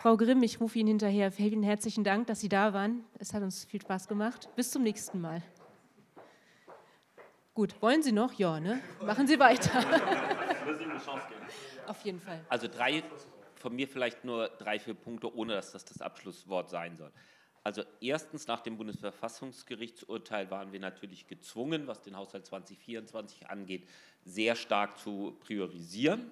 Frau Grimm, ich rufe Ihnen hinterher. Vielen herzlichen Dank, dass Sie da waren. Es hat uns viel Spaß gemacht. Bis zum nächsten Mal. Gut, wollen Sie noch? Ja, ne? Machen Sie weiter. Auf jeden Fall. Also drei, von mir vielleicht nur drei, vier Punkte, ohne dass das das Abschlusswort sein soll. Also erstens, nach dem Bundesverfassungsgerichtsurteil waren wir natürlich gezwungen, was den Haushalt 2024 angeht, sehr stark zu priorisieren.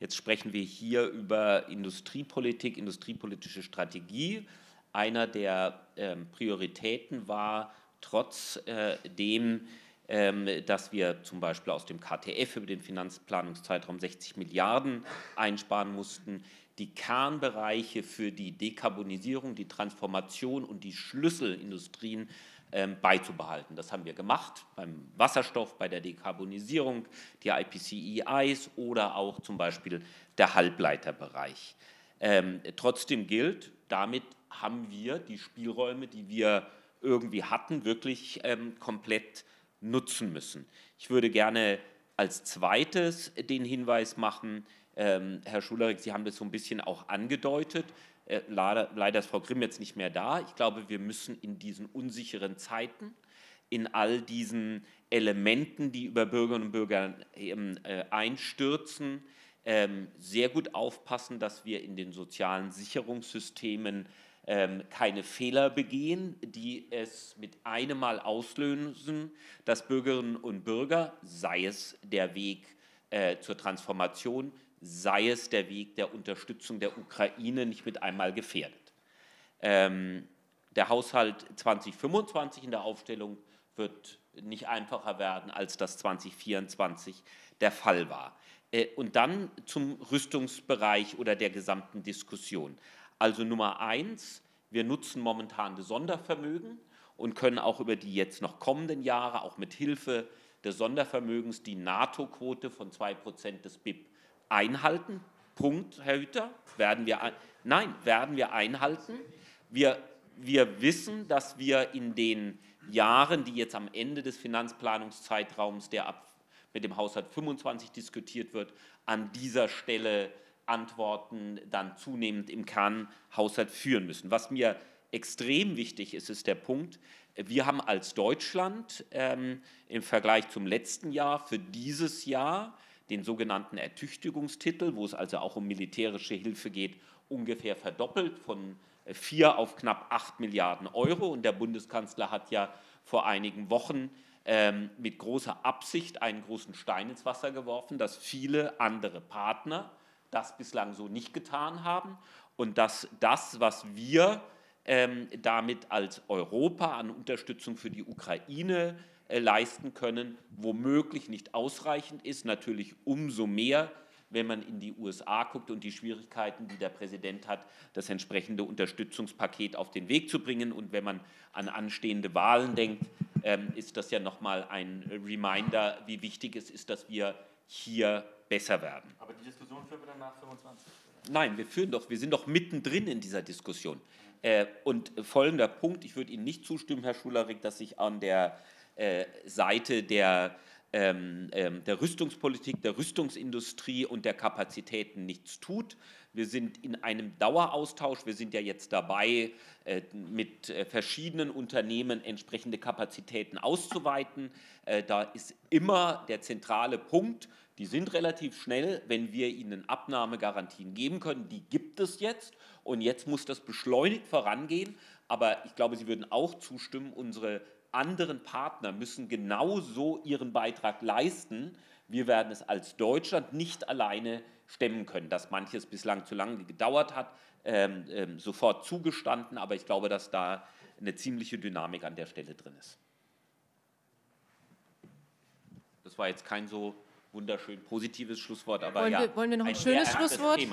Jetzt sprechen wir hier über Industriepolitik, industriepolitische Strategie. Einer der ähm, Prioritäten war trotzdem, äh, ähm, dass wir zum Beispiel aus dem KTF über den Finanzplanungszeitraum 60 Milliarden einsparen mussten, die Kernbereiche für die Dekarbonisierung, die Transformation und die Schlüsselindustrien ähm, beizubehalten. Das haben wir gemacht beim Wasserstoff, bei der Dekarbonisierung, die IPCEIs oder auch zum Beispiel der Halbleiterbereich. Ähm, trotzdem gilt, damit haben wir die Spielräume, die wir irgendwie hatten, wirklich ähm, komplett nutzen müssen. Ich würde gerne als zweites den Hinweis machen, ähm, Herr Schulerik, Sie haben das so ein bisschen auch angedeutet, äh, leider, leider ist Frau Grimm jetzt nicht mehr da. Ich glaube, wir müssen in diesen unsicheren Zeiten in all diesen Elementen, die über Bürgerinnen und Bürger ähm, äh, einstürzen, ähm, sehr gut aufpassen, dass wir in den sozialen Sicherungssystemen ähm, keine Fehler begehen, die es mit einem Mal auslösen, dass Bürgerinnen und Bürger, sei es der Weg äh, zur Transformation, sei es der Weg der Unterstützung der Ukraine, nicht mit einmal gefährdet. Ähm, der Haushalt 2025 in der Aufstellung wird nicht einfacher werden, als das 2024 der Fall war. Äh, und dann zum Rüstungsbereich oder der gesamten Diskussion. Also Nummer eins, wir nutzen momentan das Sondervermögen und können auch über die jetzt noch kommenden Jahre, auch mit Hilfe des Sondervermögens, die NATO-Quote von 2% des BIP einhalten. Punkt, Herr Hütter. Werden wir ein, nein, werden wir einhalten. Wir, wir wissen, dass wir in den Jahren, die jetzt am Ende des Finanzplanungszeitraums, der ab mit dem Haushalt 25 diskutiert wird, an dieser Stelle Antworten dann zunehmend im Kernhaushalt führen müssen. Was mir extrem wichtig ist, ist der Punkt, wir haben als Deutschland ähm, im Vergleich zum letzten Jahr für dieses Jahr den sogenannten Ertüchtigungstitel, wo es also auch um militärische Hilfe geht, ungefähr verdoppelt von 4 auf knapp 8 Milliarden Euro. Und der Bundeskanzler hat ja vor einigen Wochen ähm, mit großer Absicht einen großen Stein ins Wasser geworfen, dass viele andere Partner das bislang so nicht getan haben und dass das, was wir ähm, damit als Europa an Unterstützung für die Ukraine äh, leisten können, womöglich nicht ausreichend ist. Natürlich umso mehr, wenn man in die USA guckt und die Schwierigkeiten, die der Präsident hat, das entsprechende Unterstützungspaket auf den Weg zu bringen. Und wenn man an anstehende Wahlen denkt, ähm, ist das ja nochmal ein Reminder, wie wichtig es ist, dass wir hier besser werden. Aber die Diskussion führen wir dann nach 25? Nein, wir führen doch, wir sind doch mittendrin in dieser Diskussion. Äh, und folgender Punkt, ich würde Ihnen nicht zustimmen, Herr Schularik, dass sich an der äh, Seite der, ähm, ähm, der Rüstungspolitik, der Rüstungsindustrie und der Kapazitäten nichts tut. Wir sind in einem Daueraustausch. Wir sind ja jetzt dabei, äh, mit äh, verschiedenen Unternehmen entsprechende Kapazitäten auszuweiten. Äh, da ist immer der zentrale Punkt, die sind relativ schnell, wenn wir ihnen Abnahmegarantien geben können. Die gibt es jetzt und jetzt muss das beschleunigt vorangehen. Aber ich glaube, Sie würden auch zustimmen, unsere anderen Partner müssen genauso ihren Beitrag leisten. Wir werden es als Deutschland nicht alleine stemmen können. Dass manches bislang zu lange gedauert hat, ähm, ähm, sofort zugestanden, aber ich glaube, dass da eine ziemliche Dynamik an der Stelle drin ist. Das war jetzt kein so wunderschön positives Schlusswort, aber wollen ja. Wir, wollen wir noch ein, ein schönes Schlusswort? (laughs)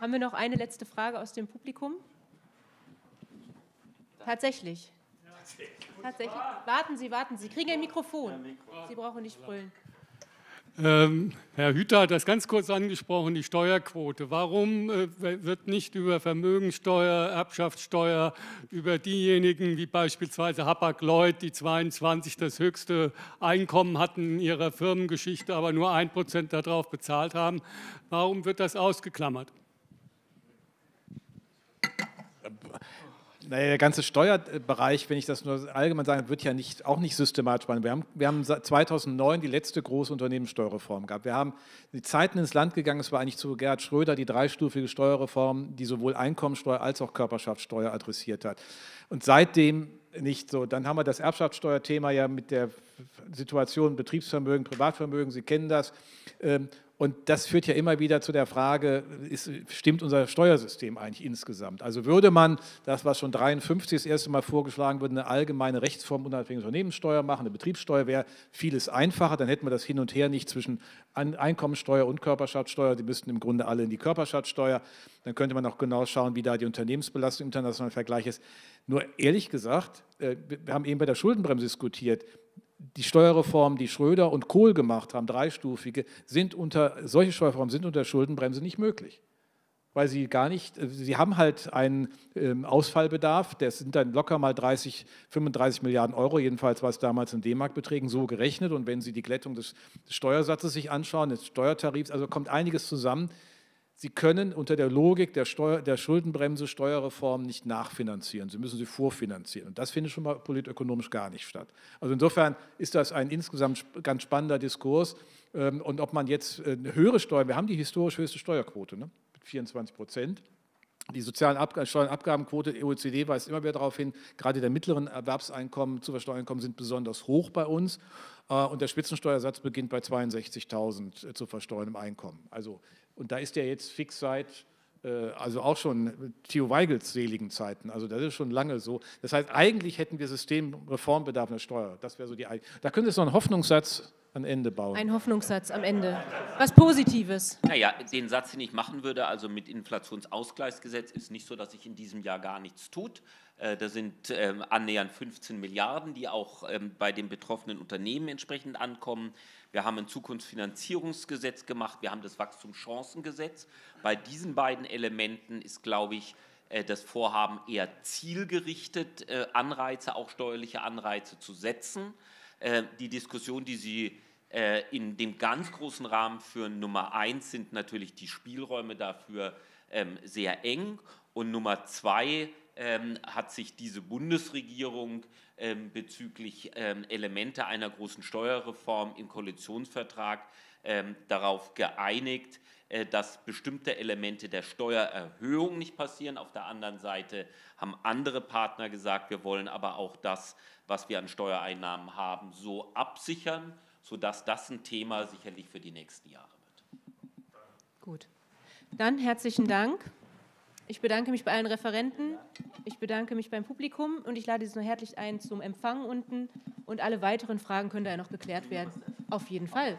Haben wir noch eine letzte Frage aus dem Publikum? Tatsächlich. Tatsächlich. Warten Sie, warten Sie. Sie kriegen ein Mikrofon. Sie brauchen nicht brüllen. Ähm, Herr Hüter hat das ganz kurz angesprochen, die Steuerquote. Warum äh, wird nicht über Vermögensteuer, Erbschaftssteuer, über diejenigen wie beispielsweise Hapag-Lloyd, die 22 das höchste Einkommen hatten in ihrer Firmengeschichte, aber nur ein Prozent darauf bezahlt haben, warum wird das ausgeklammert? Naja, der ganze Steuerbereich, wenn ich das nur allgemein sage, wird ja nicht, auch nicht systematisch behandelt. Wir haben, wir haben 2009 die letzte große Unternehmenssteuerreform gehabt. Wir haben die Zeiten ins Land gegangen, es war eigentlich zu Gerhard Schröder die dreistufige Steuerreform, die sowohl Einkommensteuer als auch Körperschaftssteuer adressiert hat. Und seitdem nicht so. Dann haben wir das Erbschaftssteuerthema ja mit der Situation Betriebsvermögen, Privatvermögen, Sie kennen das. Und das führt ja immer wieder zu der Frage, ist, stimmt unser Steuersystem eigentlich insgesamt? Also würde man das, was schon 53 das erste Mal vorgeschlagen wurde, eine allgemeine Rechtsform unabhängige Unternehmenssteuer machen, eine Betriebssteuer wäre vieles einfacher, dann hätten wir das hin und her nicht zwischen Einkommensteuer und Körperschaftssteuer, die müssten im Grunde alle in die Körperschaftssteuer. Dann könnte man auch genau schauen, wie da die Unternehmensbelastung im internationalen Vergleich ist. Nur ehrlich gesagt, äh, wir haben eben bei der Schuldenbremse diskutiert, die Steuerreform, die Schröder und Kohl gemacht haben, dreistufige, sind unter, solche Steuerreformen sind unter Schuldenbremse nicht möglich. Weil sie gar nicht, äh, sie haben halt einen ähm, Ausfallbedarf, das sind dann locker mal 30, 35 Milliarden Euro, jedenfalls war es damals in D-Mark-Beträgen so gerechnet. Und wenn Sie die Glättung des, des Steuersatzes sich anschauen, des Steuertarifs, also kommt einiges zusammen. Sie können unter der Logik der, Steuer, der Schuldenbremse Steuerreform nicht nachfinanzieren. Sie müssen sie vorfinanzieren. Und das findet schon mal politökonomisch gar nicht statt. Also insofern ist das ein insgesamt ganz spannender Diskurs. Ähm, und ob man jetzt äh, eine höhere Steuer, wir haben die historisch höchste Steuerquote ne, mit 24 Prozent. Die sozialen Ab Steuernabgabenquote der OECD weist immer wieder darauf hin, gerade der mittleren Erwerbseinkommen, Zuversteuereinkommen sind besonders hoch bei uns. Äh, und der Spitzensteuersatz beginnt bei 62.000 zu versteuerndem Einkommen. Also und da ist ja jetzt fix seit, äh, also auch schon Theo Weigels seligen Zeiten. Also das ist schon lange so. Das heißt, eigentlich hätten wir Systemreformbedarf in der Steuer. Das wäre so die. Da könnte es noch einen Hoffnungssatz am Ende bauen. Ein Hoffnungssatz am Ende. Was Positives. Naja, den Satz, den ich machen würde, also mit Inflationsausgleichsgesetz, ist nicht so, dass sich in diesem Jahr gar nichts tut. Äh, da sind ähm, annähernd 15 Milliarden, die auch ähm, bei den betroffenen Unternehmen entsprechend ankommen. Wir haben ein Zukunftsfinanzierungsgesetz gemacht, wir haben das Wachstumschancengesetz. Bei diesen beiden Elementen ist, glaube ich, äh, das Vorhaben eher zielgerichtet, äh, Anreize, auch steuerliche Anreize zu setzen. Die Diskussion, die Sie in dem ganz großen Rahmen für Nummer eins sind natürlich die Spielräume dafür ähm, sehr eng. Und Nummer zwei ähm, hat sich diese Bundesregierung ähm, bezüglich Elemente einer großen Steuerreform im Koalitionsvertrag darauf geeinigt, äh, dass bestimmte Elemente der Steuererhöhung nicht passieren. Auf der anderen Seite haben andere Partner gesagt, wir wollen aber auch das, was wir an Steuereinnahmen haben, so absichern, sodass das ein Thema sicherlich für die nächsten Jahre wird. Gut. Dann herzlichen Dank. Ich bedanke mich bei allen Referenten, ich bedanke mich beim Publikum und ich lade Sie noch herzlich ein zum Empfang unten und alle weiteren Fragen können da ja noch geklärt werden. Auf jeden Fall.